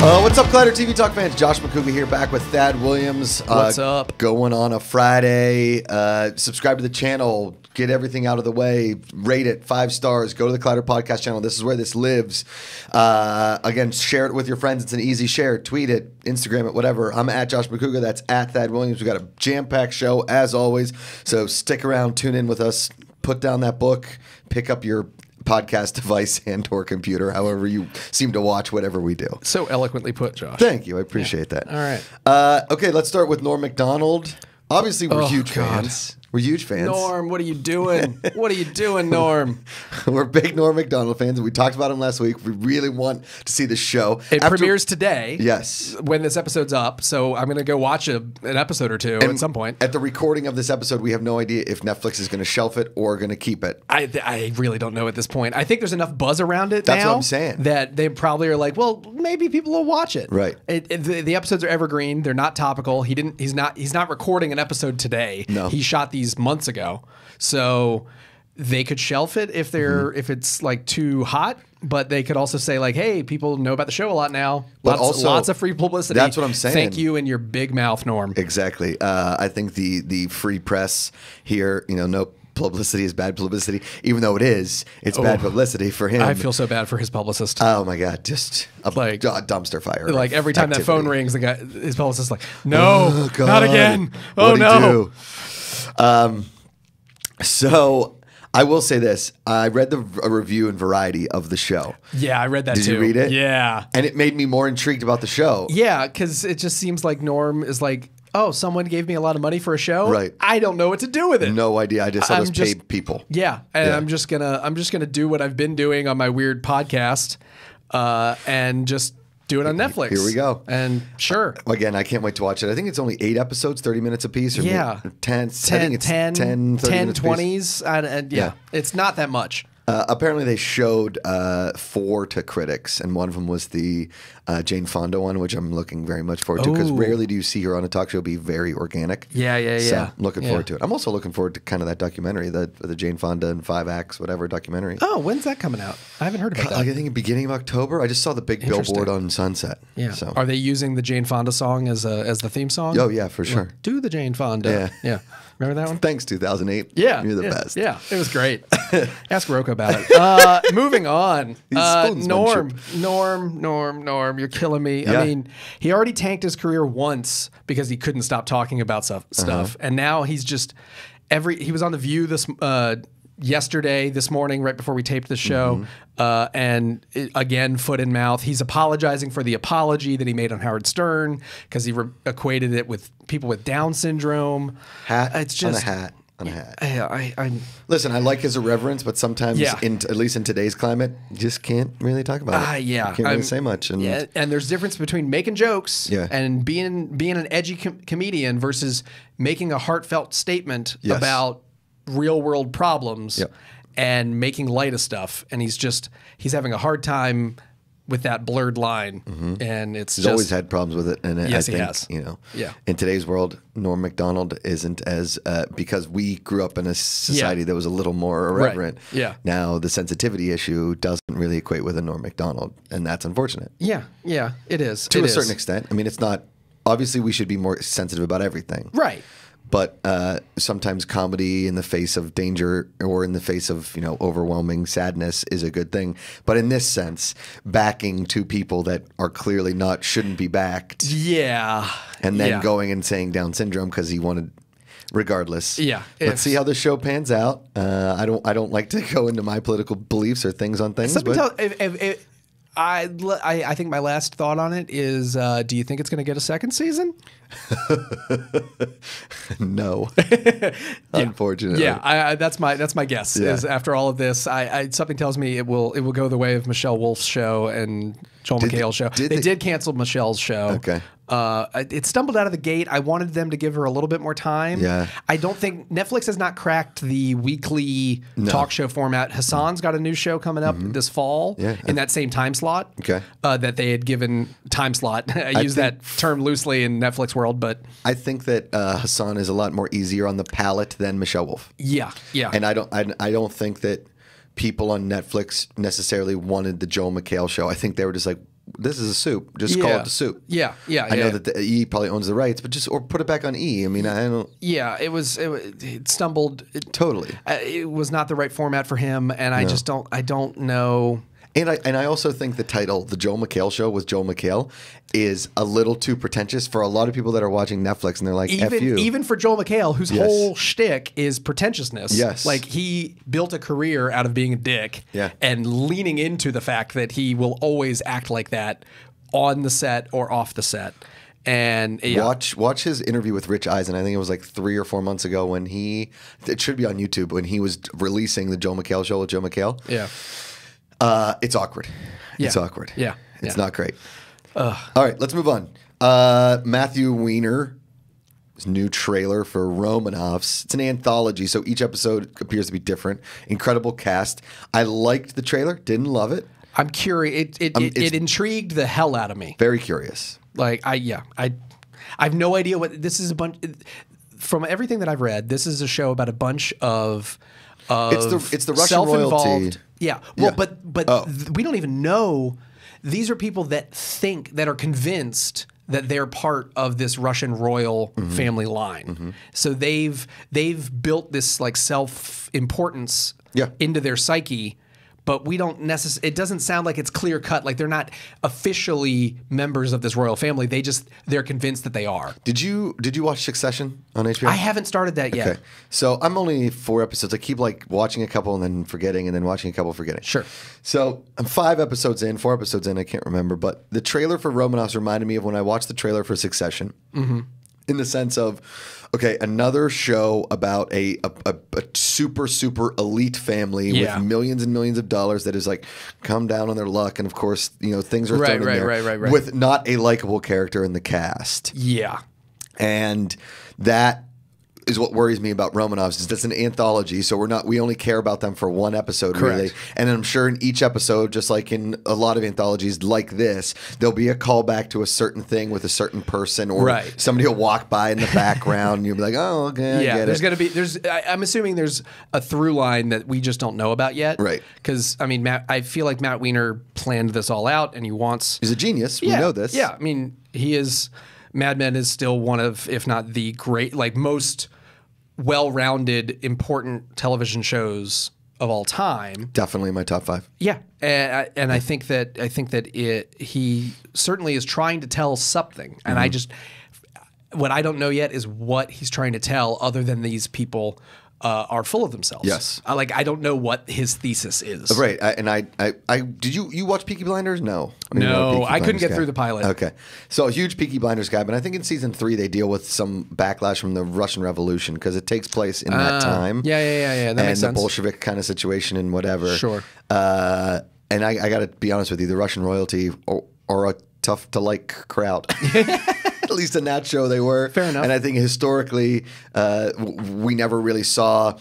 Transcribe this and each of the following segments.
Uh, what's up, Collider TV Talk fans? Josh Macuga here, back with Thadd Williams. Uh, What's up? Going on a Friday. Uh, subscribe to the channel. Get everything out of the way. Rate it five stars. Go to the Collider Podcast channel. This is where this lives. Uh, again, share it with your friends. It's an easy share. Tweet it, Instagram it, whatever. I'm at Josh Macuga. That's at Thadd Williams. We got a jam packed show as always. So stick around. Tune in with us. Put down that book. Pick up your podcast device and or computer, however you seem to watch whatever we do. So eloquently put, Josh. Thank you. I appreciate that. All right. Uh, okay, let's start with Norm MacDonald. Obviously, we're Oh, huge God. fans. We're huge fans. Norm, what are you doing? what are you doing, Norm? we're big Norm MacDonald fans, and we talked about him last week. We really want to see the show. It After- premieres today. Yes. When this episode's up, so I'm gonna go watch a, an episode or two at some point. At the recording of this episode, we have no idea if Netflix is going to shelf it or going to keep it. I, I really don't know at this point. I think there's enough buzz around it That's what I'm saying. that they probably are like, well, maybe people will watch it. Right. It, it- the, the episodes are evergreen. They're not topical. He didn't. He's not. He's not recording an episode today. No. He shot these months ago, so they could shelf it if they're Mm-hmm. if it's like too hot. But they could also say like, hey, people know about the show a lot now. But lots, also- lots of free publicity. That's what I'm saying. Thank you and your big mouth, Norm. Exactly. Uh, I think the the free press here, you know, no publicity is bad publicity, even though it is. It's bad publicity for him. Oh. I feel so bad for his publicist. Oh my god, just a Like- dumpster fire. like every time that phone rings, the guy, his publicist is like, "No, Oh, not again! Oh What'd he no!" Um, so I will say this: I read the a review in Variety of the show, Yeah, I read that Did too. you read it? Yeah, and it made me more intrigued about the show. yeah, because it just seems like Norm is like, "Oh, someone gave me a lot of money for a show. Right. I don't know what to do with it. No idea. I just saw those paid people. Yeah, and Yeah. I'm just gonna I'm just gonna do what I've been doing on my weird podcast, uh, and just do it on Netflix. Here we go. And sure. Again, I can't wait to watch it. I think it's only eight episodes, 30 minutes apiece. Or Yeah. maybe 10, I 10, think it's 10, 10, 10 20s. And, and yeah, Yeah. it's not that much. Uh, apparently, they showed uh, four to critics, and one of them was the uh, Jane Fonda one, which I'm looking very much forward to because Ooh. rarely do you see her on a talk show be very organic. Yeah, yeah, So yeah. I'm looking Yeah. forward to it. I'm also looking forward to kind of that documentary, the the Jane Fonda and five acts, whatever documentary. Oh, when's that coming out? I haven't heard about that. Like I think beginning of October. I just saw the big billboard on Sunset. Yeah. So Are they using the Jane Fonda song as a, as the theme song? oh yeah, for sure. Do the Jane Fonda. Yeah. Yeah. Remember that one? Thanks 2008. Yeah. you're the yeah, best. Yeah, it was great. Ask Rocco about it. Uh, moving on. Uh, spoonsmanship. Norm, Norm, Norm, Norm, you're killing me. Yeah. I mean, he already tanked his career once because he couldn't stop talking about stuff, Uh-huh. stuff. and now he's just every. He was on the View this uh, yesterday, this morning, right before we taped the show, Mm-hmm. uh, and it, again, foot in mouth. He's apologizing for the apology that he made on Howard Stern because he re- equated it with people with Down syndrome. Hat It's just on a hat on a hat. I, I, I'm Listen, I like his irreverence, but sometimes, Yeah. in at least in today's climate, you just can't really talk about it. Ah, yeah, can't really I'm- say much. And Yeah, and there's difference between making jokes Yeah. and being being an edgy com- comedian versus making a heartfelt statement Yes. about real world problems Yep. and making light of stuff. And he's just he's having a hard time with that blurred line, and it's He's just always had problems with it, and Yes, I he has. you know, Yeah. in today's world, Norm Macdonald isn't as uh, because we grew up in a society that was a little more irreverent. Yeah. Now the sensitivity issue doesn't really equate with a Norm Macdonald, and that's unfortunate yeah, yeah, it is to It a is. certain extent. I mean, it's not obviously we should be more sensitive about everything, right? But uh, sometimes comedy in the face of danger or in the face of you know overwhelming sadness is a good thing. But in this sense, backing two people that are clearly not shouldn't be backed, Yeah, and then yeah. going and saying Down syndrome because he wanted. Regardless, Yeah, Let's if- see how the show pans out. Uh, I don't. I don't like to go into my political beliefs or things on things. But tell, if, if, if, I, I I think my last thought on it is, uh, do you think it's going to get a second season? no, unfortunately. Yeah, I, I, that's my that's my guess. Yeah. Is after all of this, I, I something tells me it will it will go the way of Michelle Wolf's show and Joel Did- McHale's show. did they, they- did cancel Michelle's show. Okay. Uh, it stumbled out of the gate. I wanted them to give her a little bit more time. Yeah. I don't think Netflix has not cracked the weekly talk show format. Hassan's got a new show coming up this fall Yeah. in that same time slot. Okay. Uh, that they had given time slot. I, use that term loosely in Netflix world, but I think that uh, Hassan is a lot more easier on the palate than Michelle Wolf. yeah, yeah. And I don't I, I don't think that people on Netflix necessarily wanted the Joel McHale show. I think they were just like, this is a soup. Just call it the soup. Yeah, yeah, I know yeah. that the E probably owns the rights, but just or put it back on E. I mean, I don't Yeah, it was it, it stumbled. It, totally. uh, it was not the right format for him, and I just don't. I don't know. And I and I also think the title, the Joel McHale Show with Joel McHale, is a little too pretentious for a lot of people that are watching Netflix, and they're like, "F you." Even even for Joel McHale, whose Yes. whole shtick is pretentiousness. Yes. like he built a career out of being a dick. Yeah. and leaning into the fact that he will always act like that on the set or off the set. And yeah, Watch watch his interview with Rich Eisen. I think it was like three or four months ago when he it should be on YouTube when he was releasing the Joe McHale show with Joe McHale. yeah, Uh, it's awkward. It's awkward. Yeah. It's Yeah. not great. All right, let's move on. Uh, Matthew Weiner. New trailer for Romanoffs. It's an anthology, so each episode appears to be different. Incredible cast. I liked the trailer, didn't love it. I'm curious. It it, it, Um, it's- it intrigued the hell out of me. Very curious. Like I yeah I I have no idea what this is a bunch. From everything that I've read, this is a show about a bunch of. Of It's the- it's the Russian royalty. Yeah. Well, Yeah. but but Oh. th- we don't even know. These are people that think that are convinced that they're part of this Russian royal Mm-hmm. family line. So they've they've built this like self importance Yeah. into their psyche. But we don't necessarily. It doesn't sound like it's clear cut. Like they're not officially members of this royal family. They just they're convinced that they are. Did you did you watch Succession on HBO? I haven't started that yet. Okay. So I'm only four episodes. I keep like watching a couple and then forgetting and then watching a couple forgetting. Sure. So I'm five episodes in, four episodes in, I can't remember. But the trailer for Romanoffs reminded me of when I watched the trailer for Succession. Mm-hmm. In the sense of, okay, another show about a, a, a, a super, super elite family Yeah. with millions and millions of dollars that is like come down on their luck. And of course, you know, things are Right, right, right, right, right. with not a likable character in the cast. Yeah. And that is what worries me about Romanoffs is that's an anthology, so we're not we only care about them for one episode Correct. really. And I'm sure in each episode, just like in a lot of anthologies like this, there'll be a callback to a certain thing with a certain person, or Right. somebody will walk by in the background, and you'll be like, "Oh, okay, I yeah, get there's it." going to be there's I, I'm assuming there's a through line that we just don't know about yet. Right. Because I mean, Matt, I feel like Matt Weiner planned this all out, and he wants. He's a genius. yeah, We know this. Yeah, I mean, he is. Mad Men is still one of, if not the great, like most well-rounded, important television shows of all time. definitely in my top five. Yeah, and I, and I think that I think that it he certainly is trying to tell something, and Mm-hmm. I just what I don't know yet is what he's trying to tell, other than these people uh, are full of themselves. Yes. I, like I don't know what his thesis is. Right, I, and I, I, I, did you you watch Peaky Blinders? No, a No, I couldn't get guy. through the pilot. Okay, so a huge Peaky Blinders guy, but I think in season three they deal with some backlash from the Russian Revolution because it takes place in that Ah, time. yeah, yeah, yeah, yeah, that and the sense. Bolshevik kind of situation and whatever. Sure. Uh, and I, I got to be honest with you, the Russian royalty are, are a tough to like crowd. At least in that show, they were. Fair enough. And I think historically, uh, we never really saw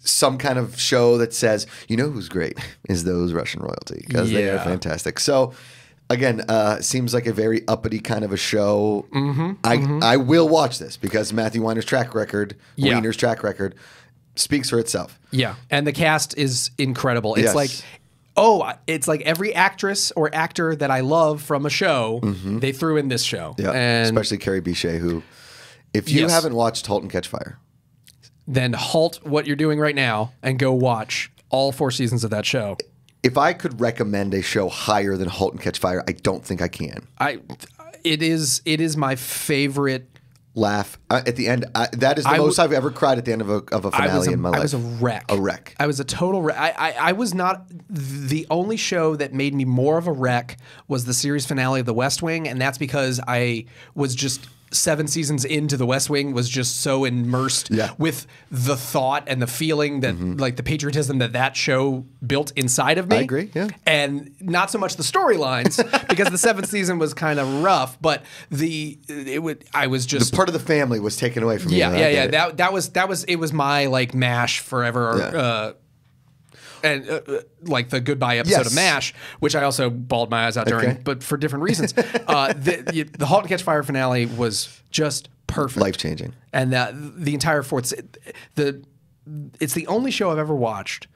some kind of show that says, you know who's great is those Russian royalty because they are fantastic. So. Again, uh, seems like a very uppity kind of a show. Mm-hmm, I I will watch this because Matthew Weiner's track record, Yeah. Weiner's track record, speaks for itself. Yeah, and the cast is incredible. It's Yes. like. Oh, it's like every actress or actor that I love from a show, they threw in this show. Mm-hmm. Yeah, and especially Kerry Bishé, who, if you Yes. haven't watched *Halt and Catch Fire*, then halt what you're doing right now and go watch all four seasons of that show. if I could recommend a show higher than *Halt and Catch Fire*, I don't think I can. I it is it is my favorite. Laugh uh, at the end. I, that is the I most w- I've ever cried at the end of a of a finale a, in my life. I was a wreck. A wreck. I was a total wreck. I, I I was not the only show that made me more of a wreck was the series finale of The West Wing, and that's because I was just seven seasons into The West Wing was just so immersed Yeah. Mm-hmm. with the thought and the feeling that like the patriotism that that show built inside of me. I agree, yeah. and not so much the storylines because the seventh season was kind of rough, but the it would I was just Part of the family was taken away from me. yeah, yeah, yeah. That that was that was it was my like Mash forever. Yeah. Uh, and uh, uh, like the goodbye episode Yes. of Mash, which I also bawled my eyes out during, Okay. but for different reasons. uh, the, the the *Halt and Catch Fire* finale was just perfect, life changing. and that the entire fourth the it's the only show I've ever watched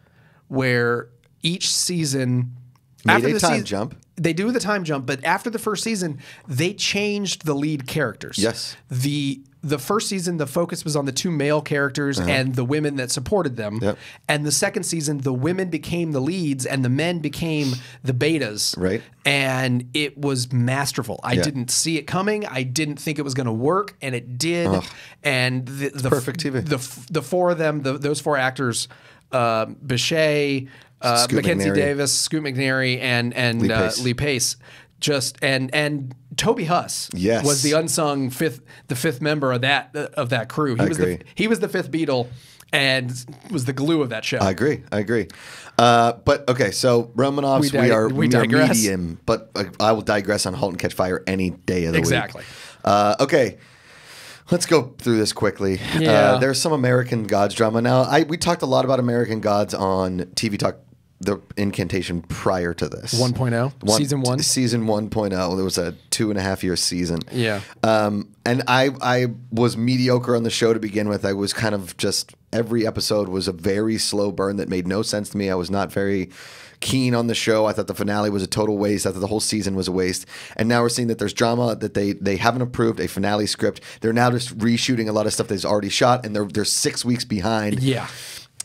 where each season Made after a the time season, jump. They do the time jump, but after the first season, they changed the lead characters. Yes. The the first season, the focus was on the two male characters and the women that supported them. Uh-huh. Yep. And the second season, the women became the leads and the men became the betas. Right. And it was masterful. I Yeah. didn't see it coming. I didn't think it was going to work, and it did. And the, the perfect TV. The f- the four of them, the, those four actors, uh, Bishé, uh, Mackenzie McNairy. Davis, Scoot McNairy, and and Lee uh, Pace. Lee Pace, just and and Toby Huss Yes. was the unsung fifth the fifth member of that of that crew. He I was agree. the he was the fifth Beatle and was the glue of that show. I agree. I agree. Uh, but okay, so Romanoffs, we, We are we we, are medium, but uh, I will digress on *Halt and Catch Fire* any day of the Exactly. week. Uh, okay, let's go through this quickly. Yeah. Uh, there's some American Gods drama now. I we talked a lot about American Gods on TV Talk, the incantation prior to this 1.0? Season one? season 1.0. There was a two and a half year season. Yeah. Um, and I I was mediocre on the show to begin with. I was kind of just every episode was a very slow burn that made no sense to me. I was not very keen on the show. I thought the finale was a total waste. I thought the whole season was a waste. And now we're seeing that there's drama that they they haven't approved a finale script. They're now just reshooting a lot of stuff that's already shot, and they're they're six weeks behind. yeah.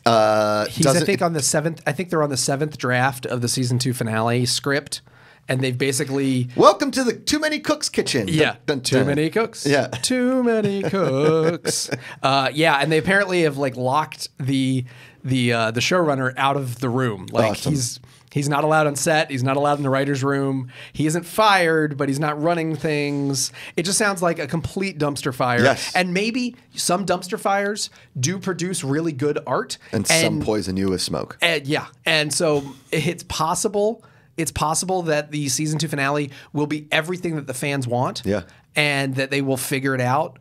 Uh, He's I think on the seventh. I think they're on the seventh draft of the season two finale script, and they've basically Welcome to the Too Many Cooks kitchen. Yeah, Dun, dun, too many cooks. Yeah. too many cooks. uh, yeah, and they apparently have like locked the the uh, the showrunner out of the room. Like Awesome. he's he's not allowed on set. He's not allowed in the writers' room. He isn't fired, but he's not running things. It just sounds like a complete dumpster fire. Yes. and maybe some dumpster fires do produce really good art, And, some poison you with smoke. and yeah, and so it's possible. It's possible that the season two finale will be everything that the fans want. Yeah. and that they will figure it out.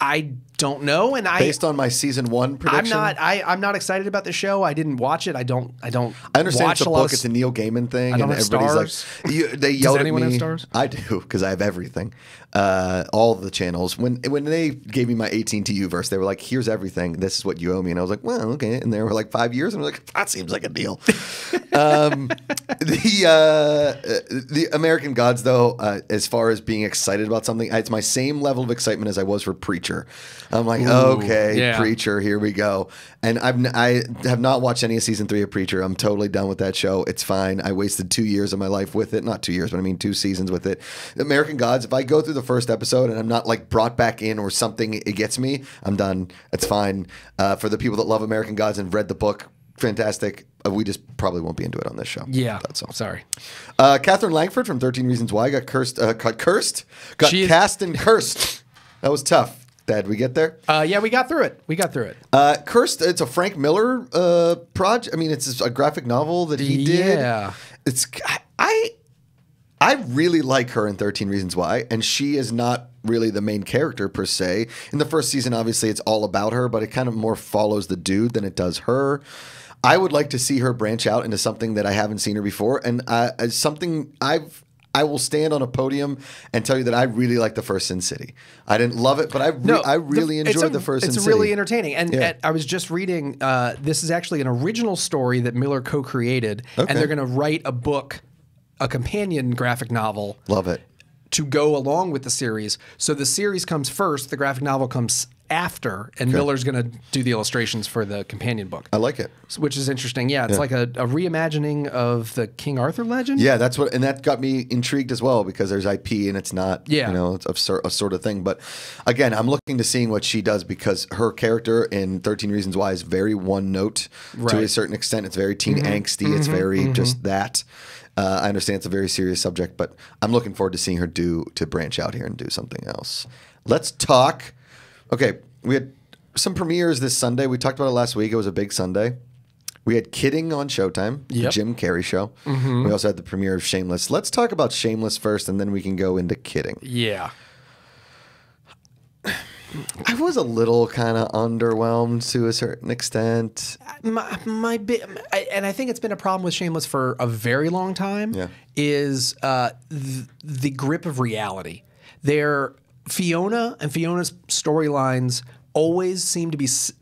I don't know, and I Based on my season one I'm prediction, not I I'm not excited about the show. I didn't watch it. I don't I don't. I understand watch it's a book. of It's a Neil Gaiman thing, I don't and have everybody's Starz. like, you, they yelled anyone at have Starz? I do because I have everything, uh, all the channels. When when they gave me my 18 to U verse, they were like, "Here's everything. This is what you owe me," and I was like, "Well, okay." And they were like, five years," and I was like, "That seems like a deal." um, the uh, the American Gods, though, uh, as far as being excited about something, it's my same level of excitement as I was for Preacher. I'm like, okay, yeah. Preacher, here we go. And I've n- I have not watched any of season three of Preacher. I'm totally done with that show. It's fine. I wasted two years of my life with it. Not two years, but I mean two seasons with it. American Gods. If I go through the first episode and I'm not like brought back in or something, it gets me. I'm done. It's fine. Uh, for the people that love American Gods and read the book, fantastic. Uh, we just probably won't be into it on this show. Yeah, that's all. Sorry. Uh, Katherine Langford from 13 Reasons Why got cursed. Uh, got cursed. Got She is- cast and cursed. That was tough. Dad, we get there? Uh, yeah, we got through it. We got through it. Uh, Cursed, it's a Frank Miller uh, project. I mean, it's a graphic novel that he did. Yeah. It's I I really like her in 13 Reasons Why, and she is not really the main character per se. In the first season, obviously, it's all about her, but it kind of more follows the dude than it does her. I would like to see her branch out into something that I haven't seen her before, and uh, something I've. I will stand on a podium and tell you that I really like the first Sin City. I didn't love it, but I, re- I really the- enjoyed a- the first It's Sin really City. entertaining, and, Yeah. and I was just reading. Uh, this is actually an original story that Miller co-created, Okay. and they're going to write a book, a companion graphic novel Love it. to go along with the series. So the series comes first, the graphic novel comes after, and Miller's going to do the illustrations for the companion book, I like it. which is interesting. Yeah, it's like a, a reimagining of the King Arthur legend. Yeah, that's what, and that got me intrigued as well because there's IP and it's not, Yeah. you know, it's a, a sort of thing. But again, I'm looking to seeing what she does because her character in 13 Reasons Why is very one note to a Mm-hmm. certain extent. It's very teen angsty. It's very just that. Uh, I understand it's a very serious subject, but I'm looking forward to seeing her do to branch out here and do something else. Let's talk. Okay, we had some premieres this Sunday. We talked about it last week. It was a big Sunday. We had Kidding on Showtime, the Yep. Jim Carrey show. We also had the premiere of Shameless. Let's talk about Shameless first, and then we can go into Kidding. Yeah. I was a little kind of underwhelmed to a certain extent. my my bit, and I think it's been a problem with Shameless for a very long time. Yeah. is uh, th- the grip of reality. There, Fiona and Fiona's storylines always seem to be s-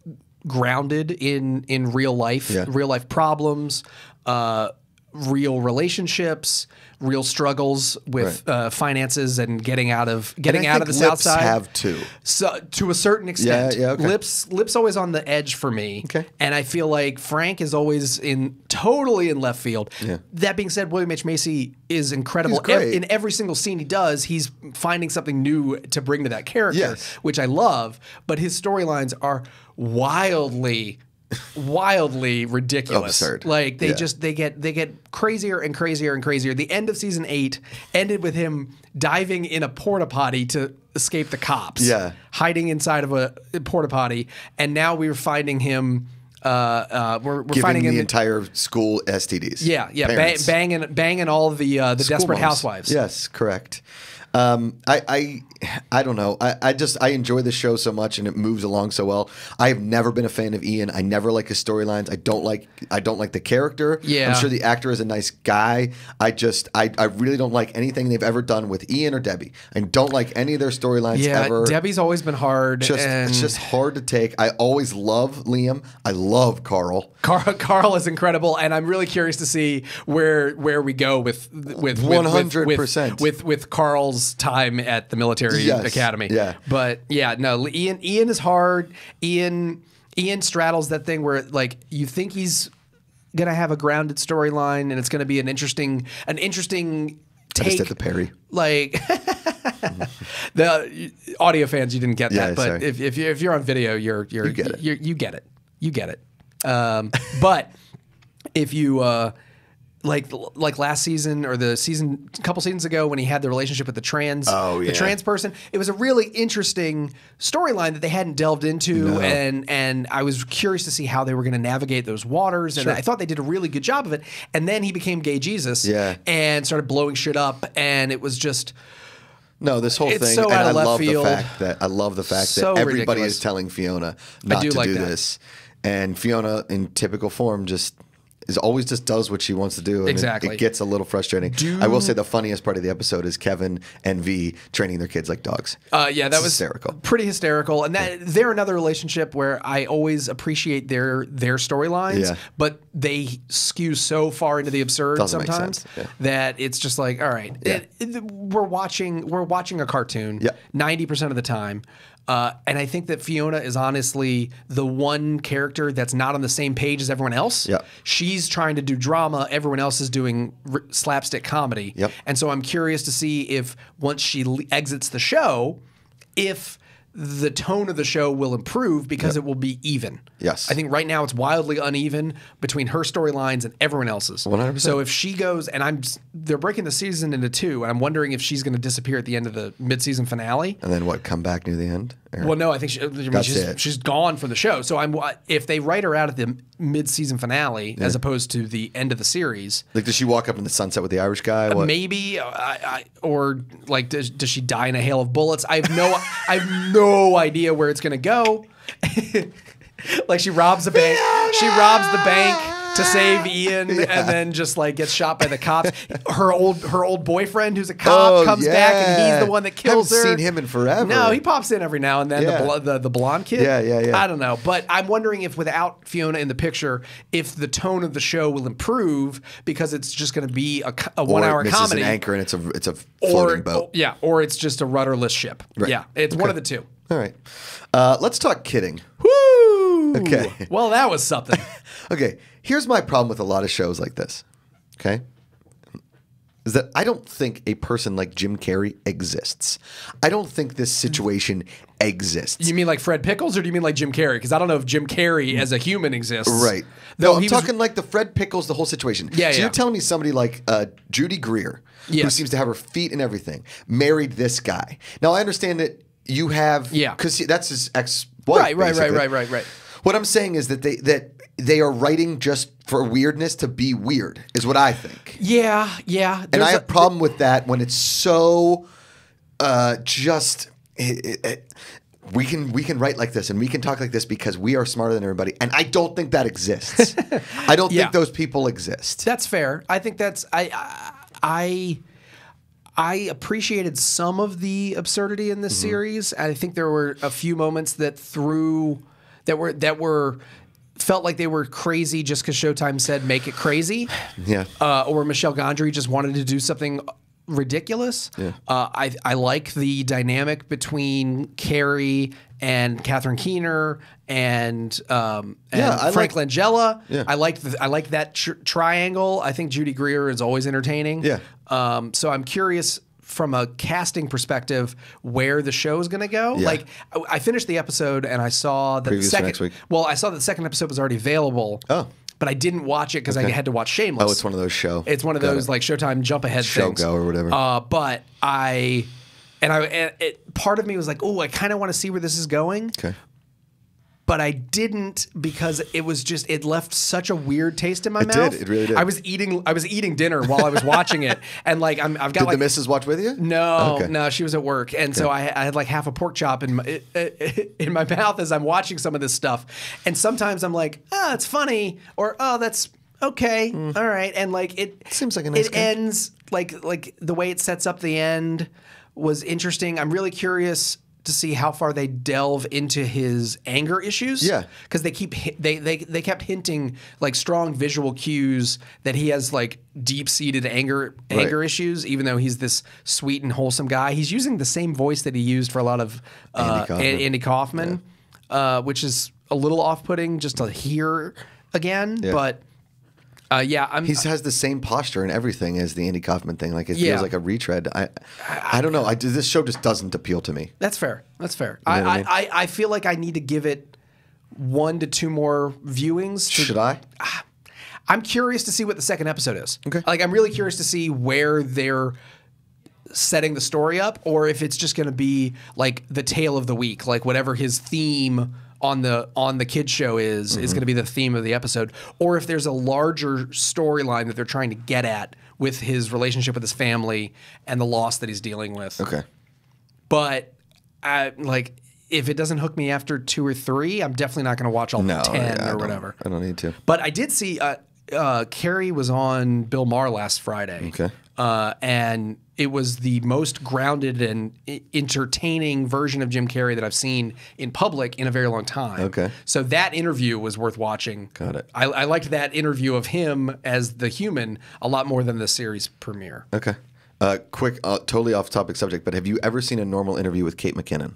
grounded in in real life, Yeah. real life problems. Uh, real relationships, real struggles with uh, finances and getting out of getting out of the Lips South Side. have too. So to a certain extent, Yeah, yeah, okay. Lips Lips always on the edge for me. Okay. and I feel like Frank is always in totally in left field. Yeah. That being said, William H Macy is incredible. Great. in every single scene he does, he's finding something new to bring to that character, Yes. which I love. But his storylines are wildly. Wildly ridiculous Absurd. like they Yeah. just they get they get crazier and crazier and crazier the end of season 8 ended with him diving in a porta potty to escape the cops Yeah. hiding inside of a porta potty and now we're finding him uh, uh, we're, we're finding the him entire school STDs. yeah yeah ba- banging banging all the uh, the School desperate moms. housewives Yes, correct. Um, I, I, I don't know. I, I just I enjoy the show so much and it moves along so well. I have never been a fan of Ian. I never like his storylines. I don't like I don't like the character. Yeah. I'm sure the actor is a nice guy. I just I, I really don't like anything they've ever done with Ian or Debbie. I don't like any of their storylines yeah ever. Debbie's always been hard just and it's just hard to take. I always love Liam. I love Carl. Carl, Carl is incredible, and I'm really curious to see where where we go with with with- with- 100%. with with, with Carl's time at the military Yes, academy. yeah. but yeah, no, Ian Ian is hard. Ian Ian straddles that thing where like you think he's gonna have a grounded storyline, and it's gonna be an interesting an interesting I just did the Perry. like the audio fans, you didn't get Yeah, that, but sorry. if, if you if you're on video, you're you're You get it. You're, you get it. You get it. Um, but if you uh, like like last season or the season a couple seasons ago when he had the relationship with the trans Oh, the trans person, it was a really interesting storyline that they hadn't delved into, and and I was curious to see how they were going to navigate those waters, and I thought they did a really good job of it. And then he became gay Jesus, Yeah. and started blowing shit up, and it was just. No, this whole It's thing, so and out I love field. the fact that I love the fact So that everybody ridiculous. is telling Fiona not do to like do that. this, and Fiona, in typical form, just is always just does what she wants to do. and it- Exactly. it, gets a little frustrating. I will say the funniest part of the episode is Kevin and V training their kids like dogs. Uh, yeah, that It's was hysterical. pretty hysterical, and that they're another relationship where I always appreciate their their storylines, Yeah. but they skew so far into the absurd Doesn't sometimes yeah. that it's just like, all right, it- it- we're watching we're watching a cartoon Yeah. ninety percent of the time. Uh, and I think that Fiona is honestly the one character that's not on the same page as everyone else. Yeah. She's trying to do drama. Everyone else is doing r- slapstick comedy. Yep. And so I'm curious to see if once she exits the show, if the tone of the show will improve because it will be even. Yes. I think right now it's wildly uneven between her storylines and everyone else's. 100%. So if she goes and I'm they're breaking the season into two and I'm wondering if she's going to disappear at the end of the mid-season finale. And then what? Come back near the end? Or- Well, no, I think she, I mean, she's, she's gone from the show. So I'm if they write her out at the mid-season finale as opposed to the end of the series, like, does she walk up in the sunset with the Irish guy? What? maybe uh, I, I, or like does, does she die in a hail of bullets? I have no I have no idea where it's gonna go. like she robs the bank. She robs the bank to save Ian, and then just like gets shot by the cops. Her old her old boyfriend, who's a cop, Oh, comes back and he's the one that kills Haven't her. seen him in forever. No, he pops in every now and then. Yeah. The, blo- the the blonde kid. Yeah, yeah, yeah. I don't know, but I'm wondering if without Fiona in the picture, if the tone of the show will improve because it's just going to be a, a one or hour comedy an anchor and it's a it's a or floating boat. yeah, or it's just a rudderless ship. Yeah, it's one of the two. All right. Uh, let's talk kidding. Woo! Okay. Well, that was something. Okay, here's my problem with a lot of shows like this. Okay? Is that I don't think a person like Jim Carrey exists. I don't think this situation exists. you mean like Fred Pickles, or do you mean like Jim Carrey? Because I don't know if Jim Carrey as a human exists. right. Though No, I'm talking like the Fred Pickles, the whole situation. Yeah, So yeah. you're telling me somebody like uh, Judy Greer, who seems to have her feet and everything, married this guy. Now I understand that you have, Yeah. because that's his ex-wife. Right, right, right, right, right, right. What I'm saying is that they that they are writing just for weirdness to be weird is what I think. Yeah, yeah. And I have a problem with that when it's so uh, just. It, it- it- we can we can write like this and we can talk like this because we are smarter than everybody, and I don't think that exists. I don't Yeah. think those people exist. That's fair. I think that's I I I appreciated some of the absurdity in this mm-hmm. series. I think there were a few moments that threw that were that were felt like they were crazy just because Showtime said make it crazy, Yeah. uh, or Michel Gondry just wanted to do something ridiculous. Uh, I I like the dynamic between Carrey and Catherine Keener and um, and Yeah, I Frank like- Langella. Yeah. I like the, I like that tr- triangle. I think Judy Greer is always entertaining. Yeah. Um, so I'm curious from a casting perspective where the show is going to go. Yeah. Like I- finished the episode and I saw that the second. Well, I saw that the second episode was already available. Oh. But I didn't watch it because I had to watch Shameless. Oh, it's one of those show. It's one of Got those it. like Showtime jump ahead Show things. go or whatever. Uh, but I and I and it, part of me was like, oh, I kind of want to see where this is going, Okay. But I didn't because it was just it left such a weird taste in my mouth. It did. It really did. I was eating I was eating dinner while I was watching it, and like I'm, I've got Did like the missus watch with you? no, Okay. no, she was at work, and so I, I had like half a pork chop in my in my mouth as I'm watching some of this stuff, and sometimes I'm like, ah, oh, it's funny, or oh, that's okay, mm. all right, and like it. Seems like a nice It ends like like the way it sets up the end was interesting. I'm really curious to see how far they delve into his anger issues. Yeah. because they keep they they they kept hinting like strong visual cues that he has like deep seated anger anger issues, even though he's this sweet and wholesome guy. He's using the same voice that he used for a lot of uh, Andy Andy Kaufman. Kaufman, uh, which is a little off putting just to hear again. Yeah. But uh, yeah, I'm. He has the same posture and everything as the Andy Kaufman thing. Like it Yeah. feels like a retread. I, I don't know. I this show just doesn't appeal to me. That's fair. That's fair. know I, I I, mean? I, I feel like I need to give it one to two more viewings. to- Should I? I'm curious to see what the second episode is. Okay. Like I'm really curious to see where they're setting the story up, or if it's just going to be like the tale of the week, like whatever his theme on the on the kids show is Mm-hmm. is going to be the theme of the episode, or if there's a larger storyline that they're trying to get at with his relationship with his family and the loss that he's dealing with. Okay. But I like if it doesn't hook me after two or three, I'm definitely not going to watch all No. ten yeah, or whatever. I don't need to. But I did see uh, uh, Carrey was on Bill Maher last Friday. Okay. Uh, and it was the most grounded and entertaining version of Jim Carrey that I've seen in public in a very long time. Okay. So that interview was worth watching. Got it. I, I liked that interview of him as the human a lot more than the series premiere. Okay. Uh, quick, uh, totally off topic subject, but have you ever seen a normal interview with Kate McKinnon?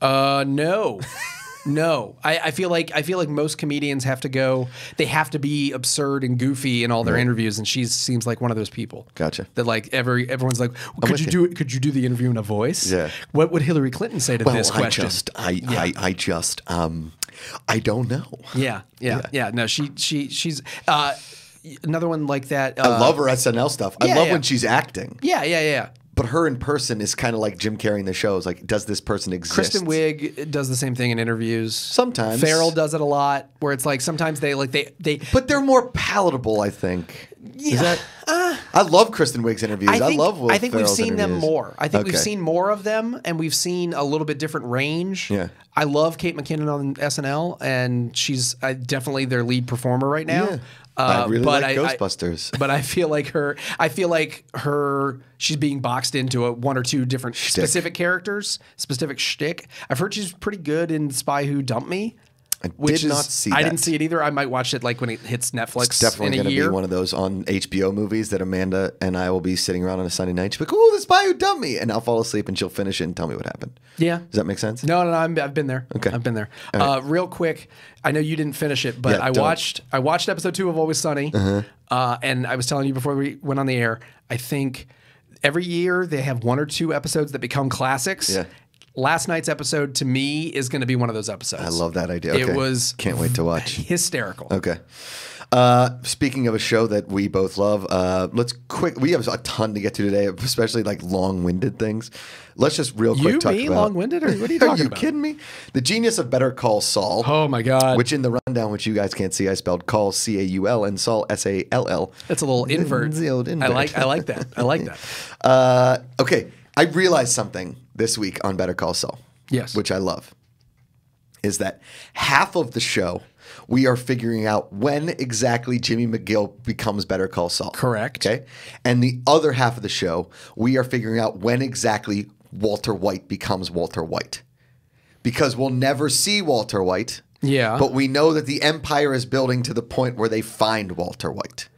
Uh, no. No, I, I feel like I feel like most comedians have to go. They have to be absurd and goofy in all their interviews, and she seems like one of those people. Gotcha. That like every everyone's like, could you, you. do it? Could you do the interview in a voice? Yeah. What would Hillary Clinton say to Well, this I question? just, I, I, I just, um, I don't know. yeah, yeah, yeah, No, she she she's uh, another one like that. Uh, I love her SNL stuff. I yeah, love yeah. when she's acting, Yeah, yeah, yeah. But her in person is kind of like Jim Carrey in the shows. Like, does this person exist? Kristen Wiig does the same thing in interviews. Sometimes. Ferrell does it a lot, where it's like sometimes they like they they but they're more palatable, I think. Is that? I love Kristen Wiig's interviews. I, Uh, I think, love. Will I think we've Ferrell's seen them more. I think we've seen more of them, and we've seen a little bit different range. Yeah. I love Kate McKinnon on SNL, and she's uh, definitely their lead performer right now. Yeah. I uh, really but like I- I- Ghostbusters. but I feel like her. I feel like her. She's being boxed into a one or two different specific characters, specific shtick. I've heard she's pretty good in Spy Who Dumped Me. I Which did not see. I that. didn't see it either. I might watch it like when it hits Netflix It's definitely going to be one of those on HBO movies that Amanda and I will be sitting around on a Sunday night. She'll be like, "Oh, the spy who dumped me," and I'll fall asleep, and she'll finish it and tell me what happened. yeah. Does that make sense? No, no, no. I'm, I've been there. Okay. I've been there. Uh, real quick, I know you didn't finish it, but Yeah, I don't. watched. I watched episode two of Always Sunny, uh, and I was telling you before we went on the air. I think every year they have one or two episodes that become classics. Yeah. Last night's episode to me is going to be one of those episodes. I love that idea. It was Can't wait to watch. hysterical. Okay. Uh, speaking of a show that we both love, uh, let's quick. We have a ton to get to today, especially like long-winded things. Let's just real quick You talk me about. long-winded, or what are you talking Are you about? kidding me? The genius of Better Call Saul. Oh my god, Which in the rundown, which you guys can't see, I spelled call C A U L and Saul S A L L. that's a little invert. The I like. I like that. I like that. Uh, okay, I realized something this week on Better Call Saul. Yes. which I love, is that half of the show we are figuring out when exactly Jimmy McGill becomes Better Call Saul. Correct. Okay, and the other half of the show we are figuring out when exactly Walter White becomes Walter White, because we'll never see Walter White Yeah. But we know that the empire is building to the point where they find Walter White.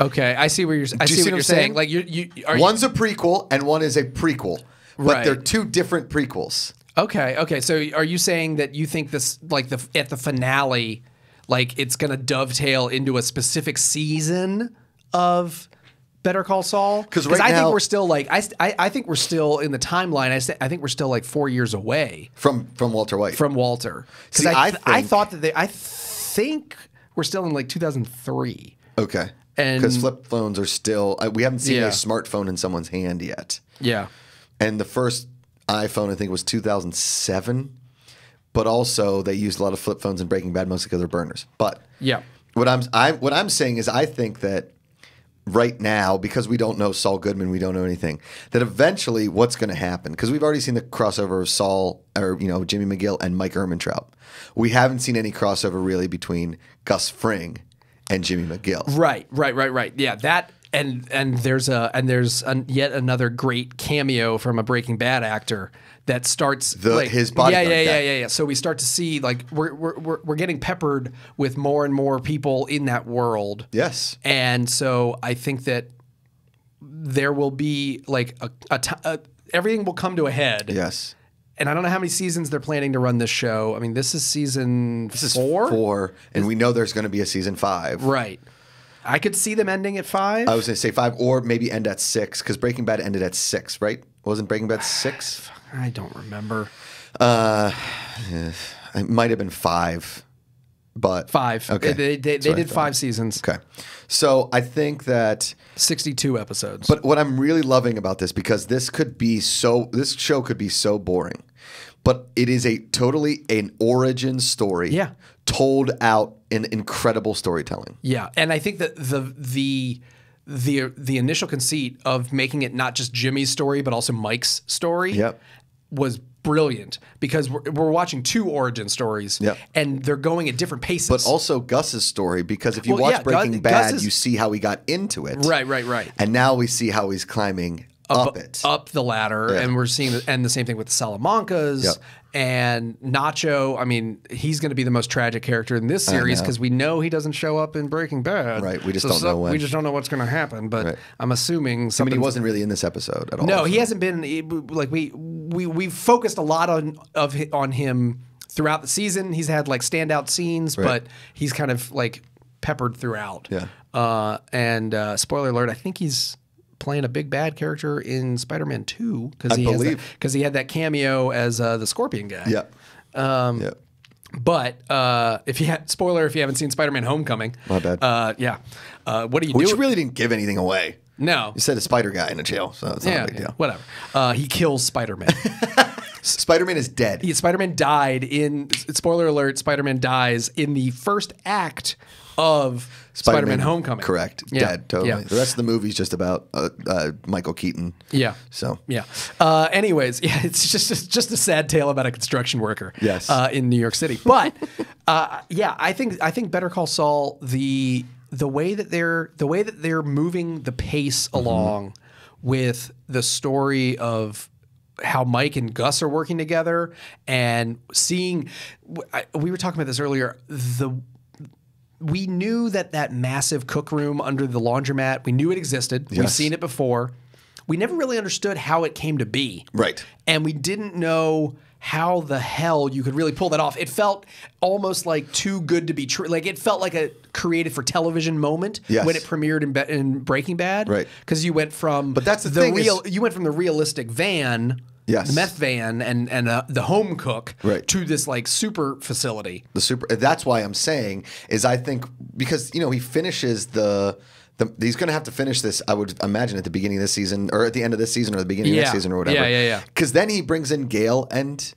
Okay, I see where you're. I see, see what what you're saying. saying? Like you, you are One's a prequel and one is a prequel, but Right. they're two different prequels. Okay, okay. So are you saying that you think this, like the at the finale, like it's going to dovetail into a specific season of Better Call Saul? 'Cause right I now- think we're still like I, I I think we're still in the timeline. I I think we're still like four years away From from Walter White. from Walter. Because See, I I I thought that they I think we're still in like 2003. okay. And- Because flip phones are still we haven't seen Yeah. a smartphone in someone's hand yet. Yeah. And the first iPhone I think was 2007. But also they used a lot of flip phones in Breaking Bad mostly because they're burners. But Yeah. What I'm I what I'm saying is I think that right now because we don't know Saul Goodman, we don't know anything. That eventually what's going to happen because we've already seen the crossover of Saul or you know Jimmy McGill and Mike Ehrmantraut. We haven't seen any crossover really between Gus Fring and Jimmy McGill. Right, right, right, right. Yeah, that and and there's a and there's an, yet another great cameo from a Breaking Bad actor that starts The- like, his yeah, yeah, yeah, yeah, yeah. So we start to see like we're we're we're, we're getting peppered with more and more people in that world. Yes. And so I think that there will be like a, a, a everything will come to a head. Yes. And I don't know how many seasons they're planning to run this show. I mean, this is season This is four. four, and we know there's going to be a season five. Right. I could see them ending at five. I was going to say five, or maybe end at six, because Breaking Bad ended at six, right? Wasn't Breaking Bad six? I don't remember. Uh, it might have been five, but Five. Okay, They, they, That's they did five seasons, Okay, so I think that, 62 episodes. but what I'm really loving about this because this could be so, this show could be so boring, but it is a totally an origin story, Yeah. told out in incredible storytelling. yeah. And I think that the, the, the, the initial conceit of making it not just Jimmy's story, but also Mike's story Yep. was brilliant because we're, we're watching two origin stories Yep. and they're going at different paces. But also Gus's story because if you Well, watch yeah, Breaking Gus- Bad, Gus is- you see how he got into it, right, right, right. And now we see how he's climbing up, it. up the ladder, Yeah. and we're seeing, the, and the same thing with the Salamancas Yep. and Nacho. I mean, he's going to be the most tragic character in this series because we know he doesn't show up in Breaking Bad. Right, we just don't know when. We just don't know what's going to happen. But Right. I'm assuming I mean, he wasn't really in this episode at all. no, so- he hasn't been like we we we've focused a lot on of on him throughout the season. He's had like standout scenes, Right. but he's kind of like peppered throughout. Yeah. Uh, and uh, spoiler alert, I think he's playing a big bad character in Spider-Man 2 because he has believe. because he had that cameo as uh, the Scorpion guy. Yeah. Um, yeah. But uh, if you had spoiler, if you haven't seen Spider-Man: Homecoming, My bad. Uh, yeah. Uh, what do you Which do? really didn't give anything away. No. You said a spider guy in a jail, so it's not Yeah, a big yeah, deal. whatever. Uh, he kills Spider-Man. Spider Man is dead. Yeah, Spider-Man died in spoiler alert. Spider-Man dies in the first act of Spider-Man, Homecoming. Correct. Yeah, Dead. Totally. Yeah. The rest of the movie's just about uh, uh, Michael Keaton. Yeah. So Yeah. Uh, anyways, yeah, it's just it's just a sad tale about a construction worker. Yes. Uh, in New York City, but uh, yeah, I think I think Better Call Saul the the way that they're the way that they're moving the pace Mm-hmm. along with the story of how Mike and Gus are working together and seeing I- we were talking about this earlier the we knew that that massive cook room under the laundromat we knew it existed we've seen it before we never really understood how it came to be Right. and we didn't know how the hell you could really pull that off. It felt almost like too good to be true. Like it felt like a created for television moment Yes. when it premiered in, Be- in Breaking Bad. Right. Because you went from But that's the thing is- real. you went from the realistic van. Yes. The meth van and and uh, the home cook Right. to this like super facility. the super. That's why I'm saying is I think because you know he finishes the. The, he's going to have to finish this, I would imagine, at the beginning of this season, or at the end of this season, or the beginning of Yeah. next season, or whatever. Yeah, yeah, yeah. Because then he brings in Gale and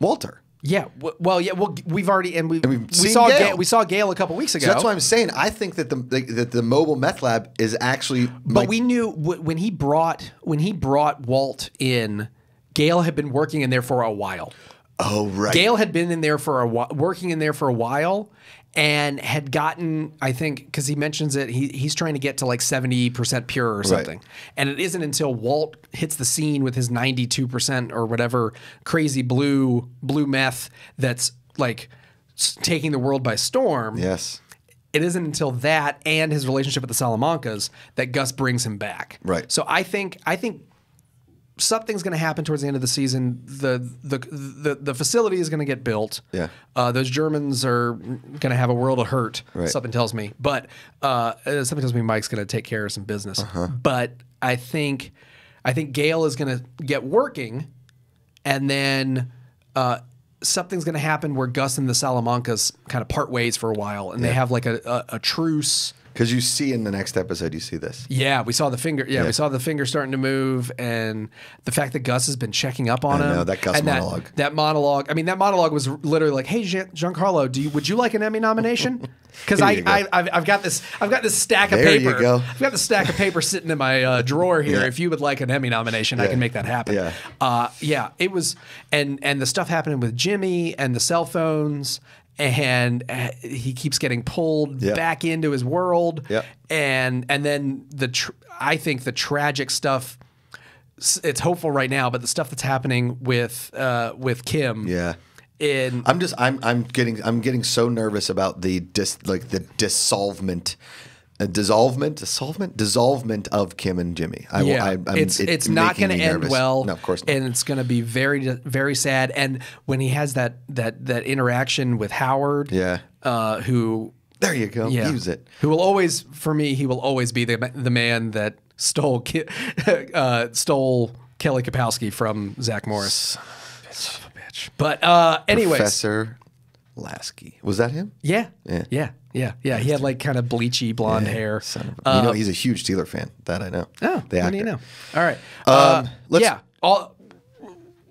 Walter. Yeah. w- Well, yeah. Well, we've already and we we've we saw Gale. Gale. we saw Gale a couple weeks ago. So that's why I'm saying I think that the like, that the mobile meth lab is actually. But like, we knew w- when he brought when he brought Walt in, Gale had been working in there for a while. oh right, Gale had been in there for a while, working in there for a while, and had gotten, I think, because he mentions it, he, he's trying to get to like seventy percent pure or something, and it isn't until Walt hits the scene with his ninety two percent or whatever crazy blue blue meth that's like taking the world by storm. Yes. It isn't until that and his relationship with the Salamancas that Gus brings him back. Right. So I think I think something's going to happen towards the end of the season. The the the, the facility is going to get built. Yeah. Uh, those Germans are going to have a world of hurt. Right. Something tells me, but uh, uh, something tells me Mike's going to take care of some business. Uh-huh. But I think I think Gale is going to get working, and then. Uh, Something's going to happen where Gus and the Salamancas kind of part ways for a while, and they have like a, a, a truce. Because you see in the next episode, you see this. Yeah, we saw the finger. Yeah, we saw the finger starting to move, and the fact that Gus has been checking up on I him. know, that Gus monologue. That, monologue. I mean, that monologue was literally like, "Hey, Gian- Giancarlo, do you would you like an Emmy nomination?" Because I, you. I I've, I've got this I've got this stack of There you paper. go. I've got the stack of paper sitting in my uh, drawer here. Yeah. If you would like an Emmy nomination, I can make that happen. Yeah. Uh, yeah, it was, and and the stuff happening with Jimmy and the cell phones. And uh, he keeps getting pulled Yeah. back into his world Yep. and and then the tr- I think the tragic stuff. It's hopeful right now, but the stuff that's happening with uh, with Kim, Yeah. in I'm just I'm I'm getting I'm getting so nervous about the dis like the dissolvement, uh, dissolvement, dissolvement, dissolvement of Kim and Jimmy. I, yeah, I, I'm, it's it- it's not going to end well. No, of course not. and it's going to be very very sad. And when he has that that that interaction with Howard, Yeah. uh, who there you go. yeah, Use it. who will always for me he will always be the the man that stole uh, stole Kelly Kapowski from Zach Morris. Son of a bitch. But uh, anyways, Professor Lasky. Was that him? Yeah. Yeah. Yeah. Yeah. Yeah. He had like kind of bleachy blonde hair. Son of a, you know, he's a huge Steeler fan. That I know. Oh, the do you know? All right. uh, let's- yeah. All.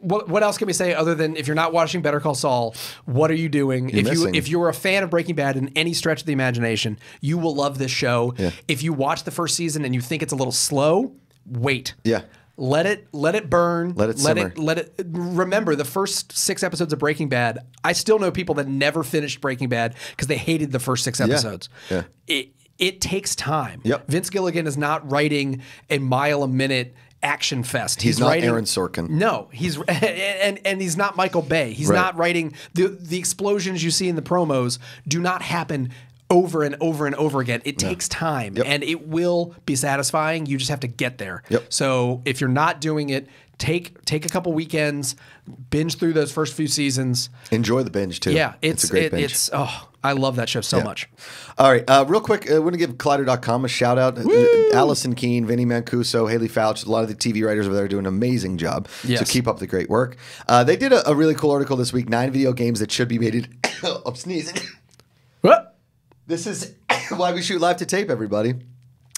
What, what else can we say other than if you're not watching Better Call Saul, what are you doing? if missing. you if you're a fan of Breaking Bad in any stretch of the imagination, you will love this show. Yeah. If you watch the first season and you think it's a little slow, wait. Yeah. Let it let it burn. Let it let simmer. it let it remember the first six episodes of Breaking Bad. I still know people that never finished Breaking Bad because they hated the first six episodes. Yeah. It it takes time. Yep. Vince Gilligan is not writing a mile a minute action fest. He's not writing, Aaron Sorkin. No, he's and and he's not Michael Bay. He's Right. not writing the the explosions you see in the promos do not happen over and over and over again. It takes time Yep. and it will be satisfying. You just have to get there. Yep. So if you're not doing it, take take a couple weekends, binge through those first few seasons. Enjoy the binge too. Yeah, it's a great it, binge. it's oh, I love that show so much. All right, uh, real quick, I want to give Collider.com a shout out. Uh, Allison Keene, Vinny Mancuso, Haleigh Foutch, a lot of the TV writers over there do an amazing job. Yes. So keep up the great work. Uh, they did a, a really cool article this week nine video games that should be made. in- I'm sneezing. What? This is why we shoot live to tape, everybody.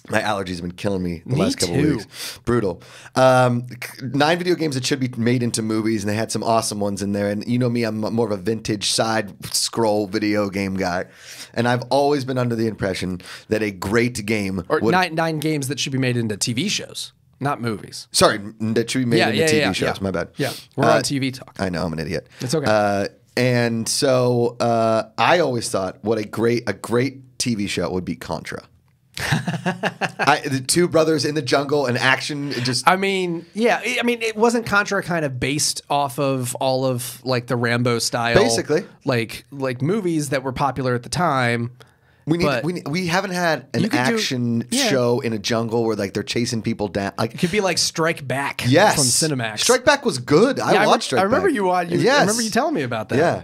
My allergies have been killing me the Me last couple too. weeks. Brutal. Um, nine video games that should be made into movies, and they had some awesome ones in there. And you know me, I'm more of a vintage side scroll video game guy, and I've always been under the impression that a great game Or would. nine nine games that should be made into TV shows, not movies. Sorry, that should be made Yeah, into yeah, TV yeah, shows. My bad. Yeah, we're Uh, on TV talk. I know I'm an idiot. It's okay. Uh, and so uh, I always thought what a great a great TV show would be Contra. I, the two brothers in the jungle and action just I mean, yeah, I I mean, it wasn't Contra kind of based off of all of like the Rambo style, Basically. like like movies that were popular at the time. We need, but- we need, we haven't had an could do- action yeah. show in a jungle where like they're chasing people down like It could be like Strike Back yes from Cinemax. Strike Back was good I Yeah, I, watched re- Strike I remember Back. you, wa- you yes. I remember you telling me about that. Yeah.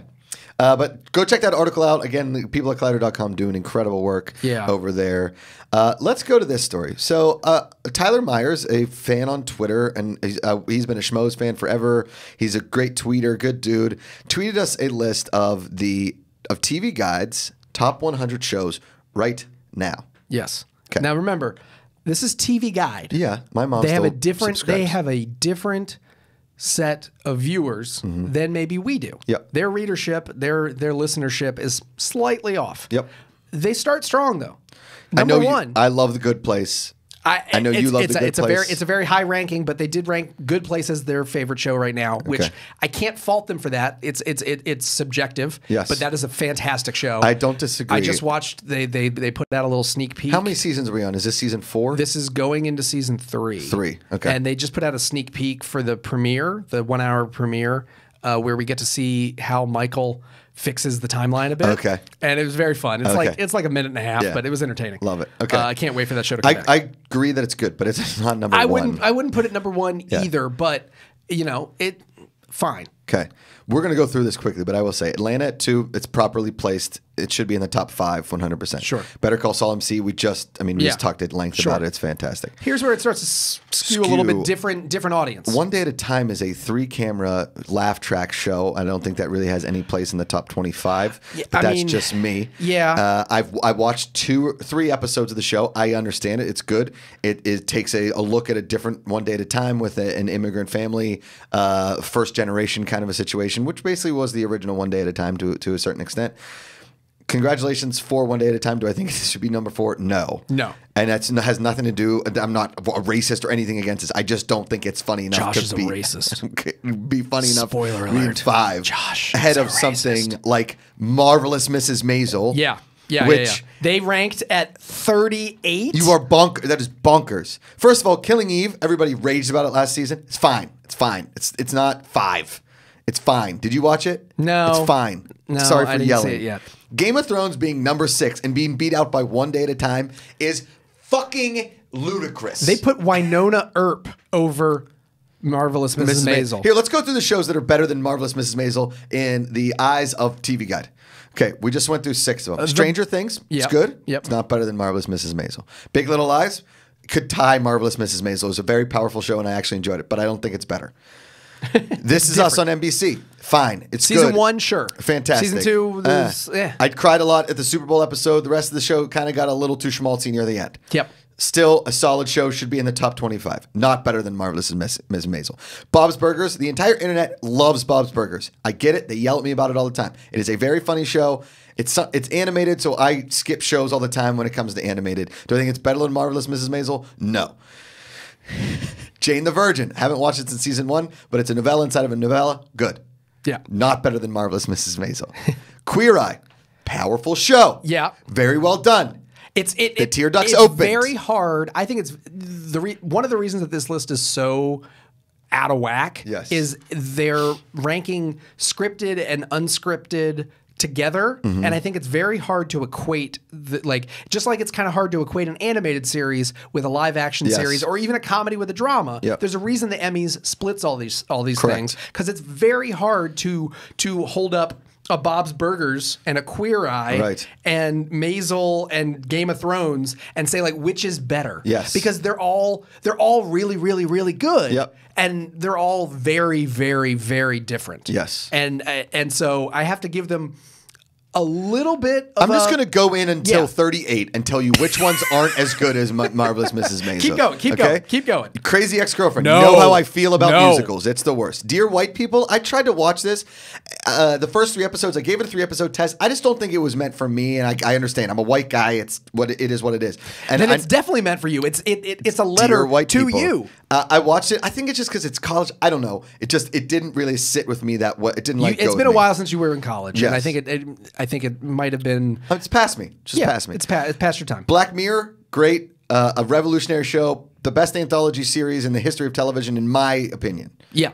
Uh, but go check that article out. Again, people at Collider.com doing incredible work Yeah. over there. Uh, let's go to this story. So, uh, Tyler Myers, a fan on Twitter, and he's, uh, he's been a Schmoes fan forever. He's a great tweeter, good dude. Tweeted us a list of the of TV Guide's top 100 shows right now. Yes. 'Kay. Now remember, this is TV Guide. Yeah, my mom. they have a different. They have a different set of viewers mm-hmm. than maybe we do. Yep. Their readership, their their listenership is slightly off. Yep. They start strong though. I Number know. You, one. I love the Good Place. I know you love it's The a, Good it's a very it's a very high ranking, but they did rank Good Place as their favorite show right now, which Okay. I can't fault them for that. It's it's it, it's subjective. Yes. but that is a fantastic show. I don't disagree. I just watched they they they put out a little sneak peek. How many seasons are we on? Is this season four? This is going into season three. Three, okay. And they just put out a sneak peek for the premiere, the one hour premiere, uh, where we get to see how Michael fixes the timeline a bit. Okay. and it was very fun. It's like it's like a minute and a half, Yeah. but it was entertaining. Love it. Okay. uh, I can't wait for that show to come I, back. I agree that it's good, but it's not number one I one. wouldn't I wouldn't put it number one Yeah. either, but you know it fine. Okay. We're going to go through this quickly, but I will say Atlanta at two, it's properly placed. It should be in the top five, 100%. Sure. Better Call Saul MC, we just, I mean, we Yeah. just talked at length Sure. about it. It's fantastic. Here's where it starts to s- skew, a little bit different different audience. One Day at a Time is a three camera laugh track show. I don't think that really has any place in the top 25, but I that's mean, just me. yeah. Uh, I've I watched two, three episodes of the show. I understand it. It's good. It, it takes a, a look at a different One Day at a Time with a, an immigrant family, uh, first generation kind of a situation, which basically was the original One Day at a Time to, to a certain extent. Congratulations for One Day at a Time. Do I think this should be number four? No. No. And that has nothing to do. I'm not a racist or anything against this. I just don't think it's funny enough Josh to is a racist. be funny enough. Spoiler alert. Five. Josh ahead of something racist. like marvelous Mrs. Maisel. yeah. Yeah, yeah, which yeah. They ranked at 38. you are bonk. That is bonkers. First of all, Killing Eve. Everybody raged about it last season. It's fine. It's fine. It's it's not five. It's fine. Did you watch it? No. It's fine. No, Sorry for I didn't see yelling. it yet. Game of Thrones being number six and being beat out by one day at a time is fucking ludicrous. They put Wynonna Earp over Marvelous Mrs. Ma- Maisel. Here, let's go through the shows that are better than Marvelous Mrs. Maisel in the eyes of TV Guide. Okay, we just went through six of them. Stranger Things, it's Uh, good. yep. It's not better than Marvelous Mrs. Maisel. Big Little Lies could tie Marvelous Mrs. Maisel. It was a very powerful show, and I actually enjoyed it, but I don't think it's better. this is us on NBC. Fine, it's Season good. one, sure. Fantastic. Season two, Uh, there's- eh. I cried a lot at the Super Bowl episode. The rest of the show kind of got a little too schmaltzy near the end. Yep. Still a solid show, should be in the top 25. Not better than Marvelous Miss, Ms. Maisel. Bob's Burgers, the entire internet loves Bob's Burgers. I get it. They yell at me about it all the time. It is a very funny show. It's it's animated, so I skip shows all the time when it comes to animated. Do I think it's better than Marvelous Mrs. Maisel? No. Jane the Virgin. Haven't watched it since season one, but it's a novella inside of a novella. Good. Yeah. Not better than Marvelous Mrs. Maisel. Queer Eye. Powerful show. Yeah. Very well done. It's it, The it- tear ducts opened. very hard. I think it's the re- one of the reasons that this list is so out of whack Yes. is they're ranking scripted and unscripted together Mm-hmm. and i think it's very hard to equate the, like just like it's kind of hard to equate an animated series with a live action Yes. series or even a comedy with a drama Yep. there's a reason the emmys splits all these all these Correct. things because it's very hard to to hold up a Bob's Burgers and a Queer Eye Right. and Maisel and Game of Thrones and say like which is better. Yes. Because they're all they're all really really really good. Yep. And they're all very very very different. Yes. And and so I have to give them a little bit of I'm just going to go in until Yeah. 38 and tell you which ones aren't as good as Ma- Marvelous Mrs. Maisel. Keep going, keep going, keep going. Crazy ex-girlfriend. No. You know how I feel about No. musicals. It's the worst. Dear White People, I tried to watch this. Uh, the first three episodes, I gave it a three-episode test. I just don't think it was meant for me, and I, I understand. I'm a white guy. It's what it is. What it is. And then it's definitely meant for you. It's it, it it's a letter white to people. you. Uh, I watched it. I think it's just because it's college. I don't know. It just it didn't really sit with me that way. It didn't You- like. go it's been a me. while since you were in college, and I think it, it I think it might have been Oh, It's past me. Just yeah, past me. It's past it's past your time. Black Mirror, great, uh, a revolutionary show, the best anthology series in the history of television, in my opinion. Yeah.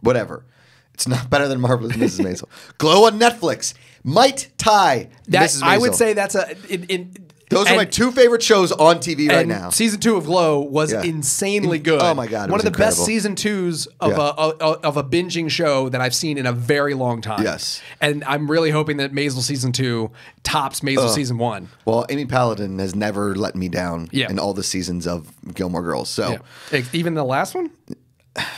Whatever. It's not better than Marvelous Mrs. Maisel. Glow on Netflix might tie That Mrs. I would say that's a in, in those are my two favorite shows on TV right and now. Season two of Glow was Yeah. insanely good. oh my God, one of the best season twos of Yeah. a of, of a binging show that I've seen in a very long time. Yes. and I'm really hoping that Maisel season two tops Maisel season one. well, Amy Paladin has never let me down Yeah. in all the seasons of Gilmore Girls. So. Yeah. Even the last one.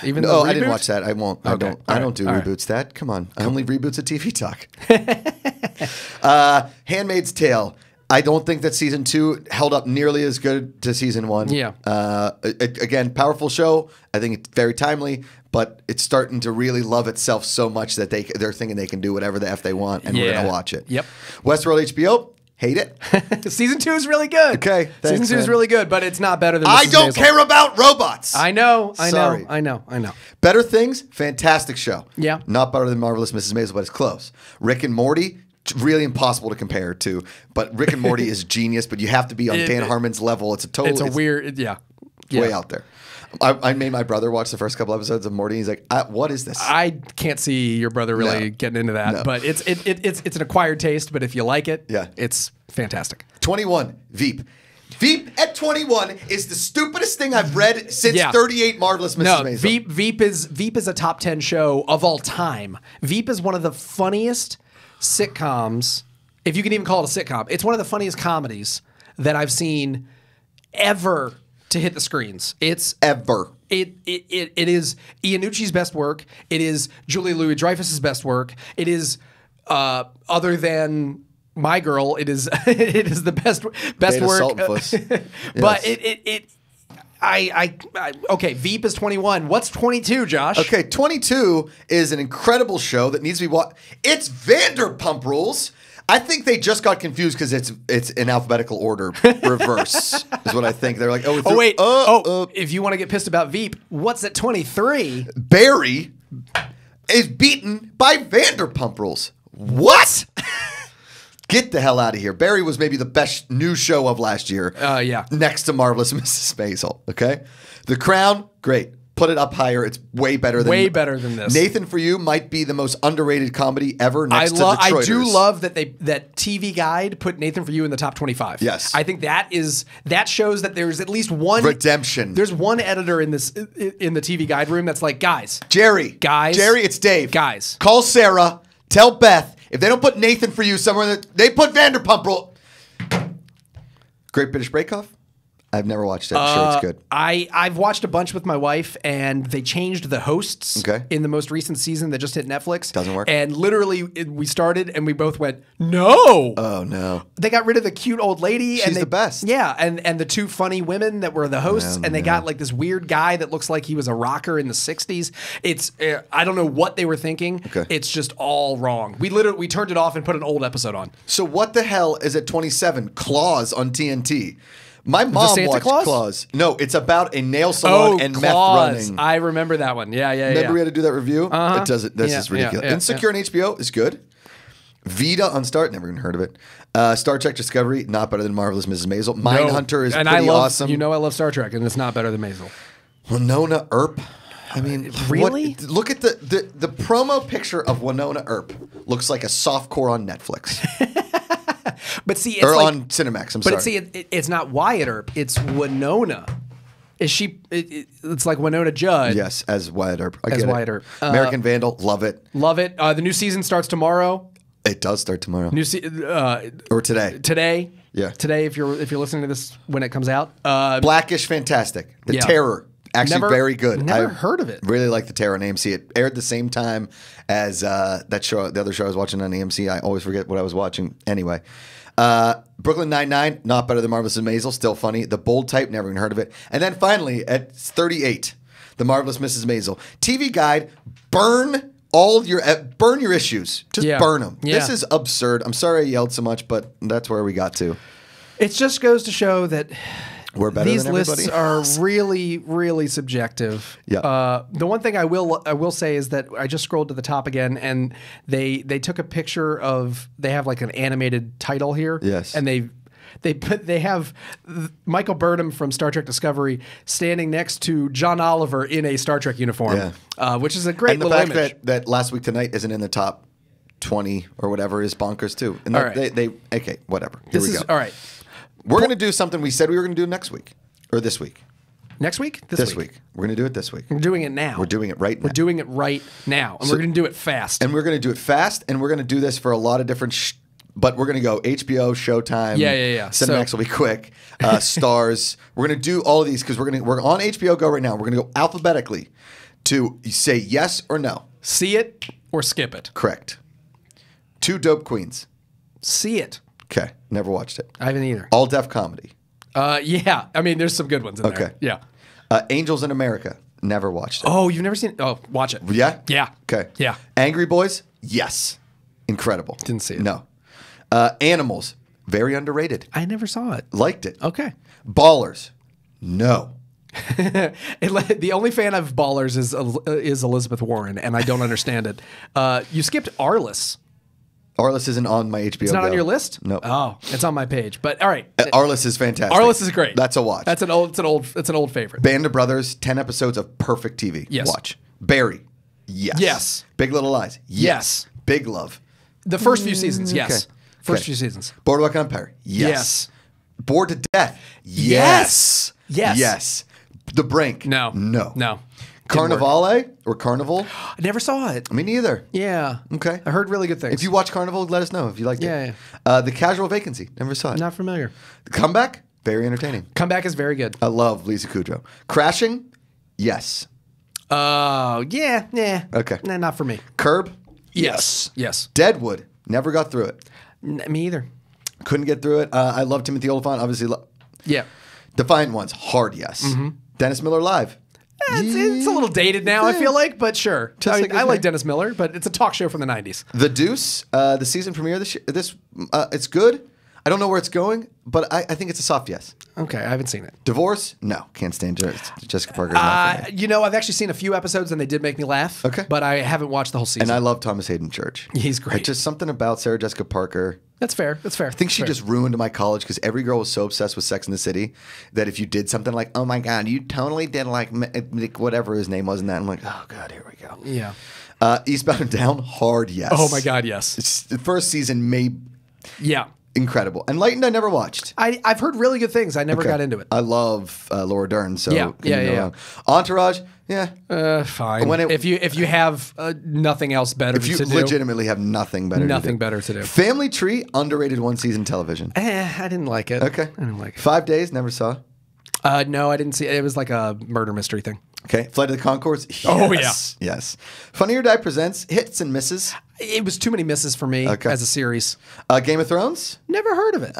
Even Oh, I didn't watch that. I won't. I don't. All I don't do All right. reboots. That come on. I only reboots at TV Talk. uh, Handmaid's Tale. I don't think that season two held up nearly as good to season one. Yeah. Uh, a- again, powerful show. I think it's very timely, but it's starting to really love itself so much that they they're thinking they can do whatever the f they want, and we're gonna watch it. Yep. Westworld HBO. Hate it. season two is really good. Okay, season thanks, two is really good, but it's not better than. I don't Maisel. care about robots. I know. I Sorry. know. I know. I know. Better Things, fantastic show. Yeah. Not better than Marvelous Mrs. Maisel, but it's close. Rick and Morty, really impossible to compare to. But Rick and Morty is genius, but you have to be on It- Dan it- Harmon's level. It's a total It's a weird. Yeah. yeah. way out there. I, I made my brother watch the first couple episodes of Morty. He's like, "Uh, "What is this?" I can't see your brother really No. getting into that, No. but it's it, it, it's it's an acquired taste. But if you like it, Yeah. it's fantastic. 21, Veep. Veep at 21 is the stupidest thing I've read since Yeah. 38 Marvelous Mrs. No, Maisel. Veep Veep is Veep is a top ten show of all time. Veep is one of the funniest sitcoms, if you can even call it a sitcom. It's one of the funniest comedies that I've seen ever to hit the screens. It's Ever. it, it, it, it is Iannucci's best work. It is Julie Louis Dreyfus's best work. It is uh, other than My Girl. It is it is the best best Beta work. But Yes. it it. it I, I, I okay. Veep is twenty one. What's twenty two, Josh? Okay, 22 is an incredible show that needs to be watched. It's Vanderpump Rules. I think they just got confused because it's it's in alphabetical order, reverse is what I think. They're like, oh, Oh wait. uh, oh, uh, if you want to get pissed about Veep, what's at twenty three? Barry is beaten by Vanderpump Rules. What? Get the hell out of here. Barry was maybe the best new show of last year. Uh, yeah. Next to Marvelous Mrs. Maisel. Okay. The Crown, great. Put it up higher. It's way better than Way better than this. Nathan for You might be the most underrated comedy ever I next love. to I do love that they that TV Guide put Nathan for You in the top twenty five. Yes. I think that is that shows that there's at least one Redemption. There's one editor in this in the TV Guide room that's like, guys, Jerry. Guys. Jerry, it's Dave. Guys. Call Sarah. Tell Beth. If they don't put Nathan for You somewhere, they put Vanderpump Rule. Great British Bake Off? I've never watched it. I'm sure Uh, it's good. I I've watched a bunch with my wife, and they changed the hosts Okay. in the most recent season that just hit Netflix. Doesn't work? And literally, it, we started, and we both went, "No." Oh, no. they got rid of the cute old lady. She's and they, the best. Yeah, and and the two funny women that were the hosts, No, and they got like this weird guy that looks like he was a rocker in the '60s. It's uh, I don't know what they were thinking. Okay. It's just all wrong. We literally we turned it off and put an old episode on. So what the hell is at 27? Claws on TNT. My mom Santa watched Claus? Claws. No, it's about a nail salon and meth Oh, running. I remember that one. Yeah, yeah, yeah. Remember yeah. we had to do that review? Uh-huh. It doesn't. This Yeah, is ridiculous. yeah, Insecure on HBO is good. Vida on Starz, never even heard of it. Uh, Star Trek Discovery, not better than Marvelous Mrs. Maisel. No. Mindhunter is and pretty I love, awesome. You know, I love Star Trek, and it's not better than Maisel. Wynonna Earp. I mean, what- Really? look at the, the the promo picture of Wynonna Earp. Looks like a softcore on Netflix But see, it's or like, on Cinemax. I'm but sorry. see, it, it- it's not Wyatt Earp. It's Wynonna. Is she? It, it- it's like Wynonna Judd. yes, as Wyatt Earp. I As. Wyatt Earp. Uh, American Vandal, love it. Love it. Uh, the new season starts tomorrow. It does start tomorrow New se- uh, or today. today. Yeah. Today, if you're if you're listening to this when it comes out. Uh, Blackish, fantastic. The Yeah. Terror, actually Never- very good. never I heard of it. Really like the Terror on AMC. It aired the same time as uh, that show, the other show I was watching on AMC. I always forget what I was watching. Anyway, uh, Brooklyn Nine Nine, not better than Marvelous and Maisel, still funny. The Bold Type, never even heard of it. And then finally at 38, The Marvelous Mrs. Maisel. TV Guide, burn. All your uh, burn your issues, just Yeah. burn them. Yeah. This is absurd. I'm sorry I yelled so much, but that's where we got to. it just goes to show that We're better these than lists are really, really subjective. Yeah. Uh, the one thing I will I will say is that I just scrolled to the top again, and they they took a picture of they have like an animated title here. Yes. And they they put they have Michael Burnham from Star Trek Discovery standing next to John Oliver in a Star Trek uniform. Yeah. Uh, which is a great and the fact image. that, that last week tonight isn't in the top 20 or whatever is bonkers too and All right. they, they okay whatever here this we is go all right. We're going to do something we said we were going to do next week or this week Next week? this week, we're going to do it this week We're doing it now. we're doing it right now We're doing it right now, and we're going to do it fast. and we're going to do it fast and we're going to do this for a lot of different sh- but we're going to go HBO, Showtime. Yeah, yeah, yeah. Cinemax So- will be quick. Uh, Starz. We're going to do all of these because we're going to we're on HBO Go right now. We're going to go alphabetically to say yes or no. See it or skip it. Correct. Two dope queens. See it. Okay, never watched it. I haven't either. All Def Comedy. Uh, yeah, I mean, there's some good ones in there. Okay. Yeah. Uh, Angels in America. Never watched it. Oh, you've never seen? Oh, watch it. Yeah? Yeah. Okay. Yeah. Angry Boys? Yes. Incredible. Didn't see it. No. Uh, Animals. Very underrated. I never saw it. Liked it. Okay. Ballers. No. It the only fan of Ballers is El- is Elizabeth Warren, and I don't understand it. Uh, you skipped Arliss. Arliss isn't on my HBO. It's not Go. on your list. No. Oh, it's on my page. But all right, Uh, Arliss is fantastic. Arliss is great. That's a watch. That's an old. It's an old. It's an old favorite. Band of Brothers, 10 episodes of perfect TV. Yes. Watch. Barry. Yes. Yes. Big Little Lies. Yes. Big Love. The first few seasons, yes. Okay. First Okay. few seasons. Boardwalk Empire. Yes. Yes. Bored to Death. Yes. Yes. Yes. Yes. The Brink. No. No. No. Didn't. Carnivale or Carnival? I never saw it. Me neither. Yeah. Okay. I heard really good things. If you watch Carnival, let us know if you liked Yeah, it. yeah. Uh, the Casual Vacancy. Never saw it. not familiar. The Comeback. Very entertaining. Comeback is very good. I love Lisa Kudrow. Crashing. Yes. Oh yeah, yeah. Okay. Nah, not for me. Curb. Yes. Yes. Deadwood. Never got through it. N- me either. Couldn't get through it. Uh, I love Timothy Olyphant. Obviously, lo- Yeah. Defiant Ones. Hard yes. Mm-hmm. Dennis Miller live. It's, it's a little dated now, I feel like, but sure. Just I, like I like. Dennis Miller, but it's a talk show from the 90s. The Deuce. Uh, the season premiere this year, this uh, it's good. I don't know where it's going, but I, I think it's a soft yes. Okay, I haven't seen it. Divorce? No, can't stand Je- Jessica Parker. is not for Uh, you know, I've actually seen a few episodes and they did make me laugh. Okay. But I haven't watched the whole season. and I love Thomas Haden Church. He's great. It's just something about Sarah Jessica Parker. That's fair. That's fair. I think she just ruined my college because every girl was so obsessed with Sex in the City that if you did something like, "Oh my God, you totally did like whatever his name was," and that I'm like, "Oh God, here we go." Yeah. Uh, Eastbound and Down, hard yes. Oh my God, yes. It's, the first season made Yeah. incredible. Enlightened, I never watched. I, I've heard really good things. I never Okay. got into it. I love uh, Laura Dern, so Yeah, yeah, yeah, yeah. Entourage, yeah. Uh, fine. When it- if you if you have uh, nothing else better if you to do, legitimately have nothing better, Nothing to do. better to do. Family Tree, underrated one season television. eh, I didn't like it. Okay, I didn't like it. Five Days, never saw. Uh, no, I didn't see it. It was like a murder mystery thing. Okay, Flight of the Conchords. Yes. Oh, yes. Funny or Die presents hits and misses. It was too many misses for me Okay. as a series. Uh, Game of Thrones. Never heard of it.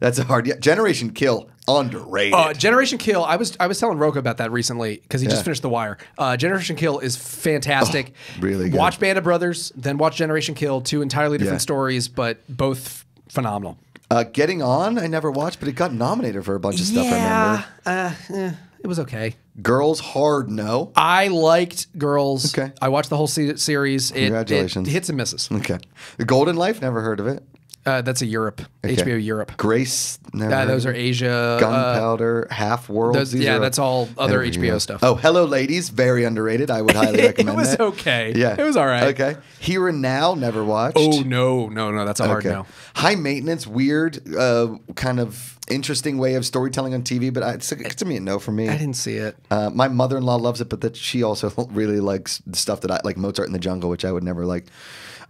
That's a hard. Yeah. Generation Kill, underrated. Uh, Generation Kill. I was I was telling Roka about that recently because he Yeah. just finished The Wire. Uh, Generation Kill is fantastic. Oh, really good. Watch Band of Brothers, then watch Generation Kill. Two entirely different Yeah. stories, but both phenomenal. Uh, Getting On, I never watched, but it got nominated for a bunch of stuff. I remember. uh, eh, it was okay. Girls Hard No. I liked Girls. Okay. I watched the whole se- series. It, Congratulations. It hits and misses. Okay. The Golden Life, never heard of it. Uh, that's a Europe. Okay. HBO Europe. Grace, never. Uh, those are. Asia. uh, Gunpowder, Half World. those- yeah, are- that's all other HBO stuff. Oh, Hello Ladies, very underrated. I would highly recommend it was that. okay. Yeah, It was all right. Okay, Here and Now, never watched. Oh no, no, no! That's a hard okay. no. High maintenance, weird, uh, kind of interesting way of storytelling on TV, but I, it's, it's to me a no for me. I didn't see it. Uh, my mother-in-law loves it, but that she also really likes the stuff that I like Mozart in the Jungle, which I would never like.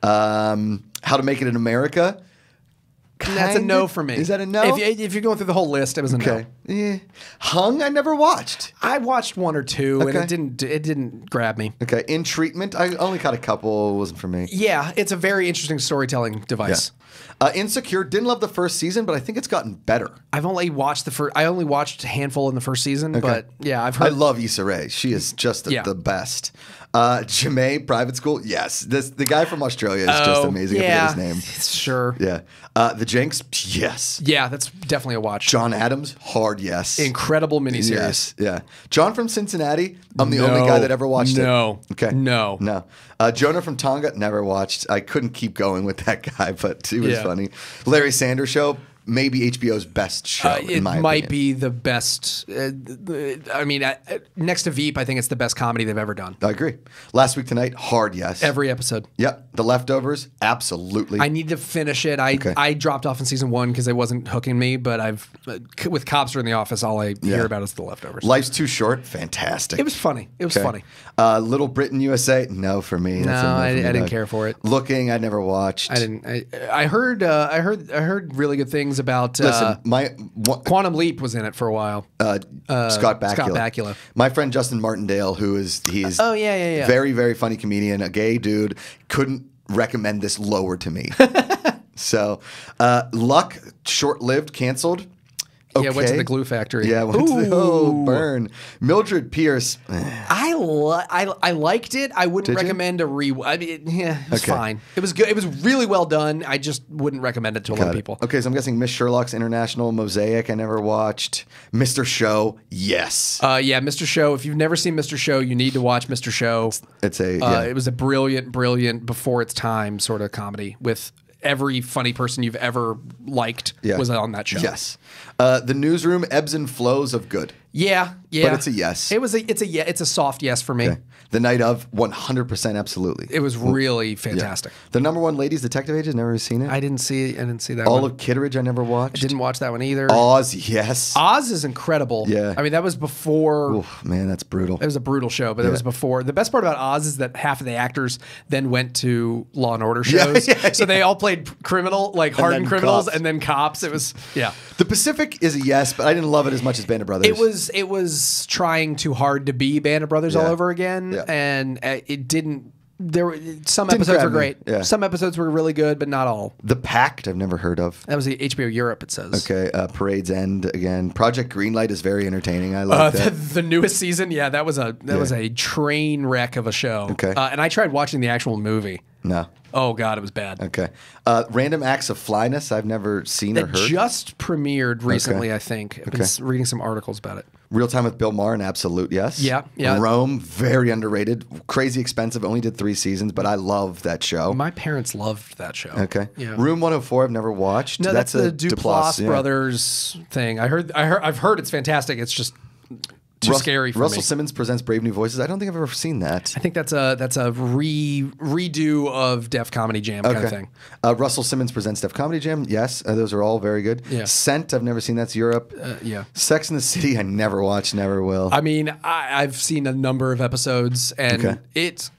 Um, How to Make It in America. That's a no for me. Is that a no? If, you- if you're going through the whole list, it was a no. Yeah. Hung. I never watched. I watched one or two, and it didn't. It didn't grab me. Okay. In treatment, I only caught a couple. It wasn't for me. Yeah, it's a very interesting storytelling device. Uh, Insecure. Didn't love the first season, but I think it's gotten better. I've only watched the first. I only watched a handful in the first season, but yeah, I've heard. I love Issa Rae. She is just the, Yeah. the best. Uh, Ja'mie Private School. Yes. This the guy from Australia is just Oh, amazing. I Yeah, forget his name. Sure. Yeah. Uh, the Jinx. Yes. Yeah, that's definitely a watch. John Adams. Hard yes. Incredible miniseries. Yes, yeah. John from Cincinnati. I'm the only guy that ever watched No. it. Okay. No. No. Uh, Jonah from Tonga. Never watched. I couldn't keep going with that guy, but he was Yeah. funny. Larry Sanders Show. Maybe HBO's best show. Uh, in it my might opinion. be the best. Uh, I mean, uh, next to Veep, I think it's the best comedy they've ever done. I agree. Last week tonight. Hard yes. Every episode. Yep. The leftovers. Absolutely. I need to finish it. I Okay. I dropped off in season one because it wasn't hooking me. But I've uh, with cops are in the office. All I Yeah. hear about is the leftovers. Life's too short. Fantastic. it was funny. It was Okay. funny. Uh, Little Britain USA. No for me. That's No, I- me, I didn't dog. care for it. Looking. I never watched. I didn't. I, I heard. Uh, I heard. I heard really good things about. Listen, uh, my one, Quantum Leap was in it for a while. uh, Scott Bakula. Scott Bakula. My friend Justin Martindale, who is he's Oh, yeah, yeah, yeah. very very funny comedian, a gay dude, couldn't recommend this lower to me. so, uh, Luck, short lived, canceled. Yeah, went to the glue factory. Yeah, went to the, oh, burn. Mildred Pierce. eh, I, li- I I liked it. I wouldn't Did you? recommend a re. I mean, yeah, it's Okay. fine. It was good. It was really well done. I just wouldn't recommend it to a lot Got of it. people. Okay, so I'm guessing Miss Sherlock's International Mosaic. I never watched. Mr. Show. Yes. Uh, yeah, Mr. Show. If you've never seen Mr. Show, you need to watch Mr. Show. it's a. Uh, yeah. It was a brilliant, brilliant before its time sort of comedy with every funny person you've ever liked Yeah. was on that show. Yes. Uh, the newsroom ebbs and flows of good. Yeah, yeah. But it's a yes. It was a it's a yeah, it's a soft yes for me. Okay. The night of 100% absolutely. It was really Yeah. fantastic. The number one ladies detective agent. Never seen it. I didn't see I didn't see that All one. of Kitteridge. I never watched. didn't watch that one either. Oz. Yes. Oz is incredible. Yeah. I mean that was before Oof, man, that's brutal. it was a brutal show, but it was before. The best part about Oz is that half of the actors then went to Law and Order shows. yeah, so they all played criminal, like hardened then criminals, cops. and then cops. It was yeah. The Pacific is a yes, but I didn't love it as much as Band of Brothers. It was it was trying too hard to be Band of Brothers all over again, Yeah. and uh, it didn't. There were some Didn't episodes were great. Yeah. Some episodes were really good, but not all. The Pact. I've never heard of. That was the HBO Europe. It says. Okay, uh, Parade's End again. Project Greenlight is very entertaining. I Uh, like the, that. the newest season, yeah, that was a that was a train wreck of a show. Okay. uh, and I tried watching the actual movie. No. Oh god, it was bad. Okay. Uh, Random Acts of Flyness. I've never seen or It heard. just premiered recently, I think. I've been Okay. s- reading some articles about it. Real Time with Bill Maher, an absolute yes. Yeah, yeah. Rome, very underrated. Crazy expensive. Only did three seasons, but I love that show. My parents loved that show. okay. Yeah. Room 104. I've never watched. No, that's, the a Duplass, yeah. brothers thing. I heard. I heard. I've heard it's fantastic. It's just too Rus- scary for Russell me. Simmons presents Brave New Voices. I don't think I've ever seen that. I think that's a that's a re redo of Def Comedy Jam kind of thing. Uh, Russell Simmons presents Def Comedy Jam. Yes, uh, those are all very good. Yeah. Scent. I've never seen. That's Europe. Uh, yeah. Sex in the City. I never watched. Never will. I mean, I, I've seen a number of episodes, and Okay. it's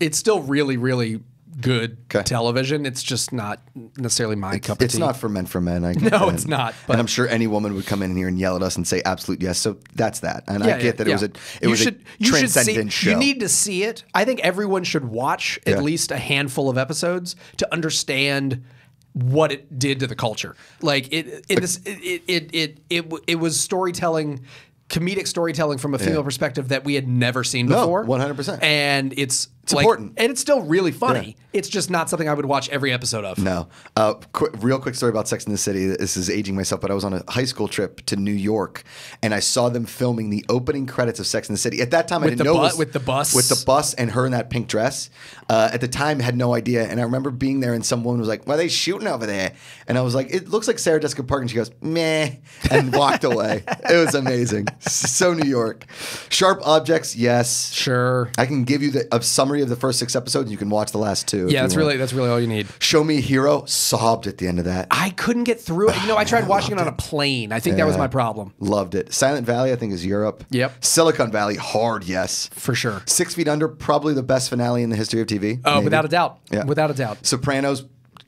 it's still really really good Okay. television. It's just not necessarily my cup of it's tea. not for men for men. I No, and- it's not, but- and I'm sure any woman would come in here and yell at us and say absolute yes. So that's that. And Yeah, I get yeah, that it was a it You was should- a you should see- transcendent show. You need to see it. I think everyone should watch Yeah. at least a handful of episodes to understand what it did to the culture. Like it, it, this, it, it, it, it, it was storytelling. Comedic storytelling from a female perspective that we had never seen No, before. 100%. And it's, like, important. and it's still really funny. It's just not something I would watch every episode of. No. Uh, qu- real quick story about Sex in the City. This is aging myself, but I was on a high school trip to New York, and I saw them filming the opening credits of Sex in the City. At that time, I didn't know was- with the bus? with the bus, and her in that pink dress. Uh, at the time, had no idea, and I remember being there, and some woman was like, "Why are they shooting over there?" And I was like, "It looks like Sarah Jessica Parker," and she goes, "Meh," and walked away. It was amazing. So New York. Sharp objects, yes. Sure. I can give you the, a summary of the first six episodes. You can watch the last two. Yeah, that's really that's really all you need. Show Me Hero, sobbed at the end of that. I couldn't get through it. You know, I tried watching it on a plane. I think that was my problem Loved it. Silent Valley, I think, is Europe. Yep. Silicon Valley, hard yes. for sure. Six Feet Under, probably the best finale in the history of TV. Oh, maybe. without a doubt. Yeah. Without a doubt. Sopranos,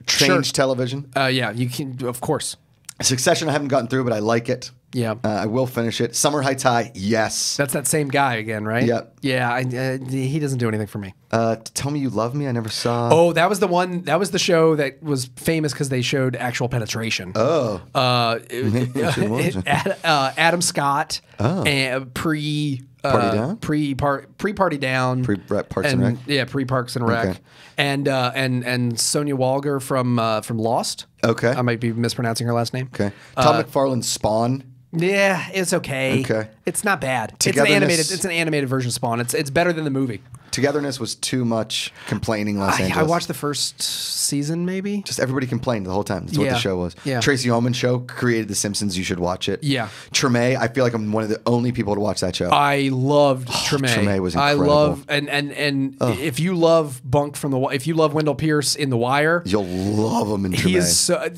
changed Sure. television. Uh, yeah, you can, of course. Succession, I haven't gotten through, but I like it. Yeah. Uh, I will finish it. Summer High, yes. That's that same guy again, right? Yep. Yeah, I, uh, he doesn't do anything for me. Uh, Tell Me You Love Me, I never saw. Oh, that was the one. That was the show that was famous because they showed actual penetration. Oh. Uh, it. Ad- uh, Adam Scott, and pre uh, Party Down? pre pre party down, Pre- Parks and Rec? yeah, pre Parks and Rec, Okay. and uh, and and Sonya Walger from uh, from Lost. Okay. I might be mispronouncing her last name. Okay. Tom Uh, McFarlane's Spawn. Yeah, it's okay. Okay. It's not bad. It's an animated. It's an animated version of Spawn. It's it's better than the movie. Togetherness was too much complaining Los I, Angeles. I watched the first season, maybe. Just everybody complained the whole time. That's what the show was. Yeah. Tracey Ullman show created The Simpsons. You should watch it. Yeah. Treme, I feel like I'm one of the only people to watch that show. I loved Treme. Treme was incredible. I love and and and if you love Bunk from the if you love Wendell Pierce in The Wire, You'll love him in Treme. he is so,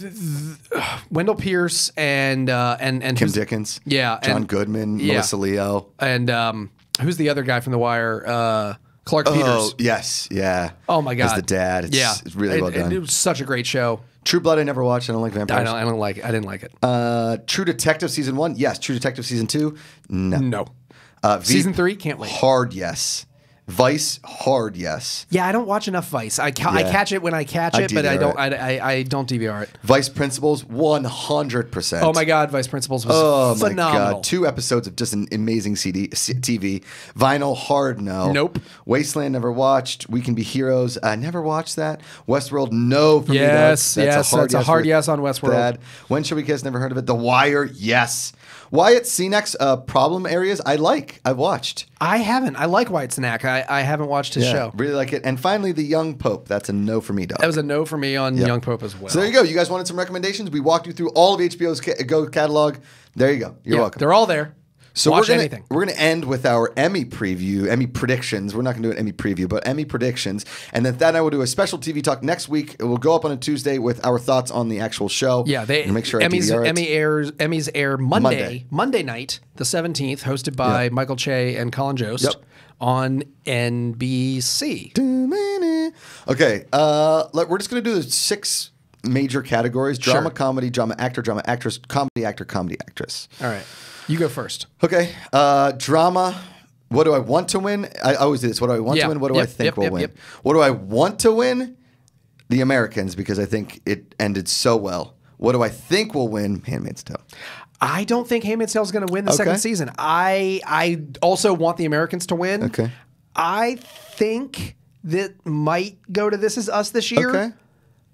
Wendell Pierce and uh, and and Kim Dickens. Yeah, John and- Goodman. yeah. Melissa Leo. and um, who's the other guy from The Wire? Uh, Clarke Oh Peters. yes, yeah. Oh my god, As the dad, it's, yeah, it's really It- well done. It, was such a great show. True Blood, I never watched. I don't like I vampires. don't, I don't like. it. I didn't like it. Uh, True Detective season one, yes. True Detective season two, no. no. Uh, V- Season three, can't wait. Hard, yes. Vice, hard yes. Yeah, I don't watch enough Vice. I, ca- I catch it when I catch I it, but I don't. I, I, I don't DVR it. Vice Principals, 100%. Oh my God, Vice Principals was Oh phenomenal. my god! Two episodes of just an amazing CD C- TV. Vinyl hard no. Nope. Wasteland never watched. We Can Be Heroes. I never watched that. Westworld no for Yes, me. Though. yes, that's a hard yes on Westworld. Dad. When should we kiss? Never heard of it. The Wire. Yes. Wyatt Cenac uh, problem areas. I like. I've watched. I haven't. I like Wyatt Cenac. I, I haven't watched his show. Really like it. And finally, the Young Pope. That's a no for me, dog. That was a no for me on Young Pope as well. so there you go. You guys wanted some recommendations. We walked you through all of HBO's ca- Go catalog. There you go. You're Yeah, welcome. They're all there. So Watch we're gonna anything. we're gonna end with our Emmy preview, Emmy predictions. We're not gonna do an Emmy preview, but Emmy predictions, and then that I will do a special TV talk next week. It will go up on a Tuesday with our thoughts on the actual show. Yeah, they make sure Emmys. Emmy airs Emmys air Monday, Monday. Monday night, the seventeenth, hosted by Yep. Michael Che and Colin Jost Yep. on NBC. Okay, uh, we're just gonna do the six major categories: drama, Sure. comedy, drama actor, drama actress, comedy actor, comedy actress. All right, you go first. Okay, uh, drama. What do I want to win? I always do this. What do I want Yeah. to win? What do I think yep, will yep, win? yep. What do I want to win? The Americans, because I think it ended so well. What do I think will win? Handmaid's Tale. I don't think Handmaid's Tale is going to win the Okay. second season. I I also want the Americans to win. Okay. I think that might go to This Is Us this year. Okay.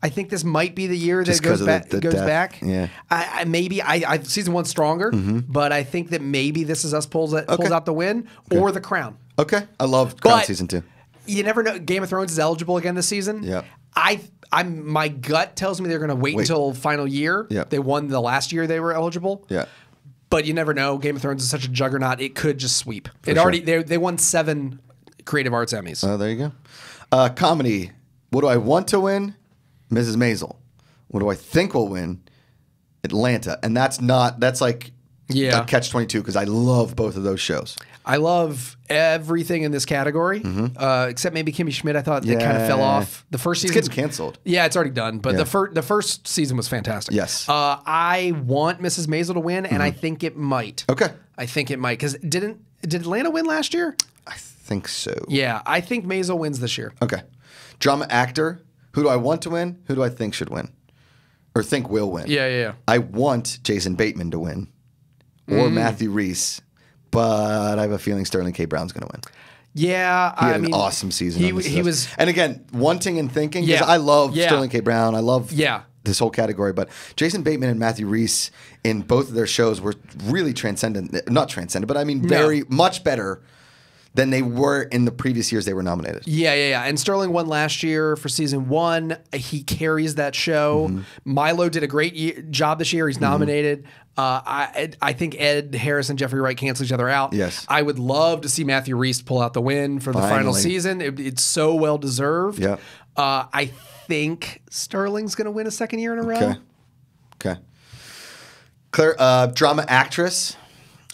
I think this might be the year that goes 'cause of the- back. the goes death. back. Yeah. I, I maybe I, I season one's stronger, but I think that maybe This Is Us pulls it, pulls out the win or The Crown. Okay. I love Crown But- season two. You never know. Game of Thrones is eligible again this season. Yep. I I'm my gut tells me they're going to wait, Wait. until final year. Yep. They won the last year they were eligible. Yeah. But you never know. Game of Thrones is such a juggernaut; it could just sweep. it sure. already they they won seven creative arts Emmys. Oh, there you go. Uh, comedy. What do I want to win? Mrs. Maisel. What do I think will win? Atlanta. And that's not, that's like Yeah. a catch 22 because I love both of those shows. I love everything in this category, uh, except maybe Kimmy Schmidt. I thought it kind of fell Mm-hmm. Off. The first It's season getting canceled. Yeah, it's already done. But Yeah. the first the first season was fantastic. Yes. Uh, I want Mrs. Maisel to win, and I think it might. Mm-hmm. Okay. I think it might because didn't did Atlanta win last year? I think so. Yeah, I think Maisel wins this year. Okay. Drama actor. Who do I want to win? Who do I think should win? Or think will win? Yeah, yeah, yeah. I want Jason Bateman to win or Mm. Matthew Rhys, but I have a feeling Sterling K. Brown's going to win. Yeah, He I had mean, an awesome season. He on This Is he was and again, wanting and thinking because Yeah. I love Yeah. Sterling K. Brown. I love Yeah. this whole category. But Jason Bateman and Matthew Rhys in both of their shows were really transcendent. Not transcendent, but I mean very much better than they were in the previous years they were nominated. Yeah, yeah, yeah. And Sterling won last year for season one. He carries that show. Mm-hmm. Milo did a great job this year. He's nominated. Uh, I I think Ed Harris and Jeffrey Wright cancel each other out. Yes. I would love to see Matthew Rhys pull out the win for the final season. It- it's so well deserved. Yep. Uh, I think Sterling's going to win a second year in a row. Okay. Okay. Claire, uh, drama actress.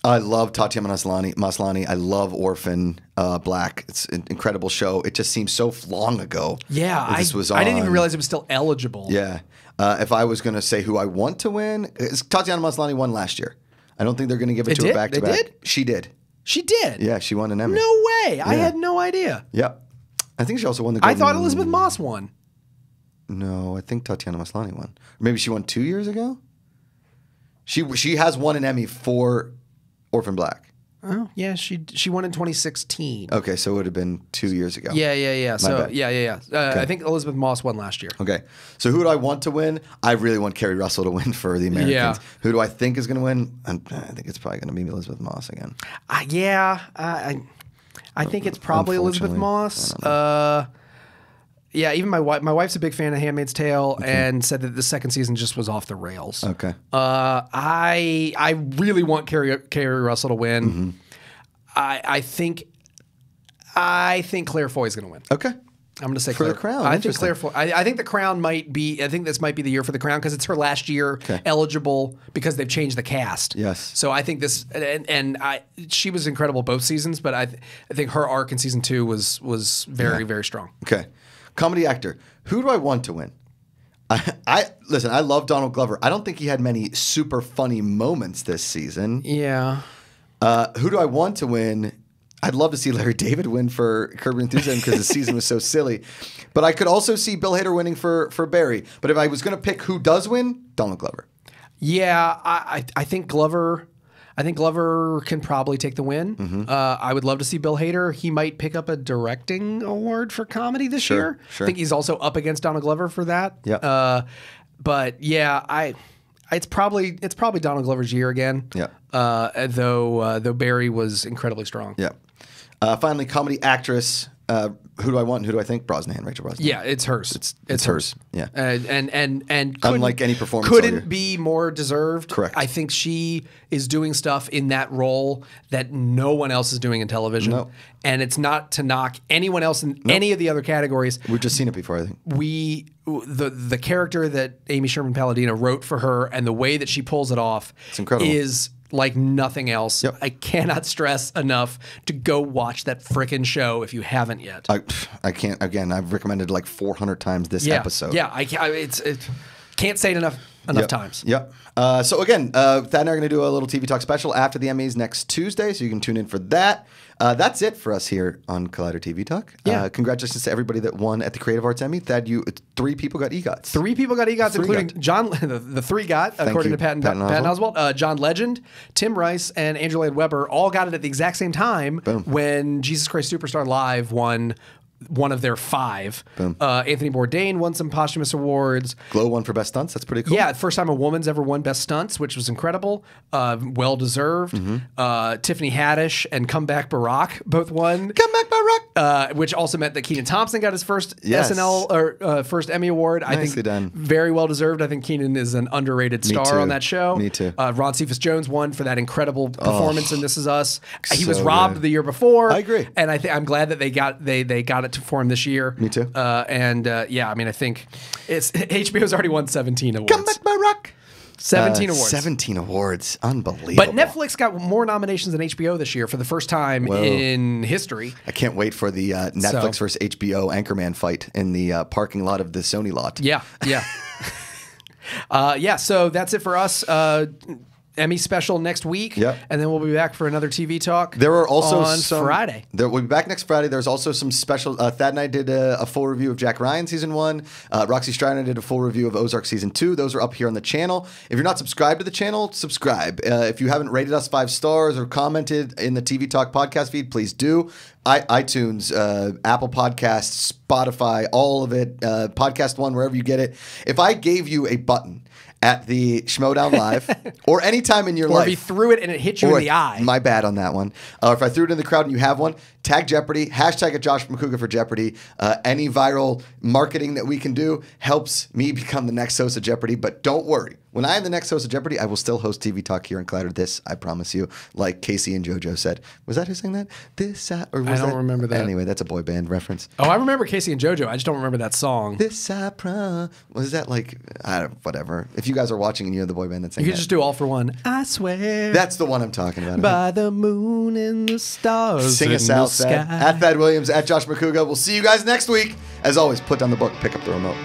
I love Tatiana Maslany. Maslany. I love Orphan uh, Black. It's an incredible show. It just seems so long ago. Yeah, I, this was I didn't even realize it was still eligible. Yeah. Uh, if I was going to say who I want to win, Tatiana Maslany won last year. I don't think they're going to give it They to did? her back to They back. did? She did. She did. Yeah, she won an Emmy. No way. I had no idea. Yep. I think she also won the. I thought Elisabeth Moss won. No, I think Tatiana Maslany won. Maybe she won two years ago. She she has won an Emmy for Orphan Black. Oh, yeah, she she won in 2016. Okay, so it would have been two years ago. Yeah, yeah, yeah. So bad. yeah, yeah, yeah. Uh, I think Elisabeth Moss won last year. Okay, so who do I want to win? I really want Keri Russell to win for the Americans. Yeah. Who do I think is going to win? I'm, I think it's probably going to be Elisabeth Moss again. Uh, yeah, uh, I I think it's probably Elisabeth Moss. Uh, yeah, even my wife. My wife's a big fan of *Handmaid's Tale* and said that the second season just was off the rails. Okay. Uh, I I really want Keri Keri Russell to win. Mm-hmm. I I think I think Claire Foy is going to win. Okay. I'm going to say For Claire. the Crown, I think. Claire. Foy, I, I think the Crown might be. I think this might be the year for the Crown because it's her last year eligible because they've changed the cast. Yes. So I think this and, and I she was incredible both seasons, but I th- I think her arc in season two was was very very strong. Okay. Comedy actor. Who do I want to win? I, I listen. I love Donald Glover. I don't think he had many super funny moments this season. Yeah. Uh, who do I want to win? I'd love to see Larry David win for Curb Your Enthusiasm because the season was so silly. But I could also see Bill Hader winning for for Barry. But if I was going to pick who does win, Donald Glover. Yeah, I, I, I think Glover. I think Glover can probably take the win. Mm-hmm. Uh, I would love to see Bill Hader. He might pick up a directing award for comedy this Sure, year. sure. I think he's also up against Donald Glover for that. Yeah. Uh, but yeah, I. It's probably it's probably Donald Glover's year again. Yeah. Uh, though uh, though Barry was incredibly strong. Yeah. Uh, finally, comedy actress. Who do I want? Who do I think? Brosnahan, Rachel Brosnahan. Yeah, it's hers. It's, it's hers. Yeah. and and and, and Unlike any performance couldn't be more deserved. Correct. I think she is doing stuff in that role that no one else is doing in television. No. And it's not to knock anyone else in any of the other categories. We've just seen it before, I think. We the the character that Amy Sherman Palladino wrote for her and the way that she pulls it off It's incredible. is like nothing else. Yep. I cannot stress enough to go watch that frickin' show if you haven't yet. I, I can't. Again, I've recommended like 400 times this yeah. episode. Yeah, I, ca- it's it, can't say it enough enough Yep. times. Yep. Uh, so again, uh, Thadd and I are going to do a little TV talk special after the Emmys next Tuesday, so you can tune in for that. Uh, that's it for us here on Collider TV Talk. Yeah. Uh, congratulations to everybody that won at the Creative Arts Emmy. Thadd, you three people got EGOTs. Three people got EGOTs, Three including got. John. The, the three got, according you, to Patton, Patton Patton, Oswalt. Oswalt, uh, John Legend, Tim Rice, and Andrew Lloyd Webber all got it at the exact same time Boom. when Jesus Christ Superstar Live won one of their five. Uh, Anthony Bourdain won some posthumous awards. Glow won for best stunts. That's pretty cool. Yeah, first time a woman's ever won Best Stunts, which was incredible. Uh, well deserved. Mm-hmm. Uh, Tiffany Haddish and Comeback Barack both won. Come back, Barack. uh, which also meant that Kenan Thompson got his first Yes. SNL or uh, first Emmy award. I think done. very well deserved. I think Kenan is an underrated star on that show. Me too. Uh, Ron Cephas Jones won for that incredible performance in This Is Us. He was robbed good. the year before. I agree. and I think I'm glad that they got they they got it to, for him this year. Me too. Uh, and uh, yeah, I mean, I think it's HBO's already won 17 awards. Come back, Barack. 17 Uh, awards. 17 awards. Unbelievable. But Netflix got more nominations than HBO this year for the first time Whoa. in history. I can't wait for the uh, Netflix So- versus HBO Anchorman fight in the uh, parking lot of the Sony lot. Yeah, yeah. uh, yeah, so that's it for us. Emmy special next week. Yep. And then we'll be back for another TV talk. There are also on some Friday. There, we'll be back next Friday. There's also some special. Uh, Thadd and I did a, a full review of Jack Ryan season one. Uh, Roxy Striar did a full review of Ozark season two. Those are up here on the channel. If you're not subscribed to the channel, subscribe. Uh, if you haven't rated us five stars or commented in the TV Talk podcast feed, please do. I, iTunes, uh, Apple Podcasts, Spotify, all of it, uh, Podcast One, wherever you get it. If I gave you a button at the Schmoedown Live or any time in your Or life, if you threw it and it hit you or in the eye. My bad on that one. Uh, if I threw it in the crowd and you have one, tag Jeopardy, hashtag at Josh Macuga for Jeopardy. Uh, any viral marketing that we can do helps me become the next host of Jeopardy. But don't worry. When I am the next host of Jeopardy, I will still host TV Talk here in Collider. This, I promise you, like K-Ci and JoJo said. Was that who sang that? This, I, or was don't that- remember that. Anyway, that's a boy band reference. oh, I remember K-Ci and JoJo. I just don't remember that song. This I prom. Was that like, I don't, whatever. If you guys are watching and you know the boy band that sang You that. could just do all for one. I swear. that's the one I'm talking about. by the moon and the stars. Sing us out, Thadd. sky. At Thadd Williams, at Josh Macuga. We'll see you guys next week. As always, put down the book, pick up the remote.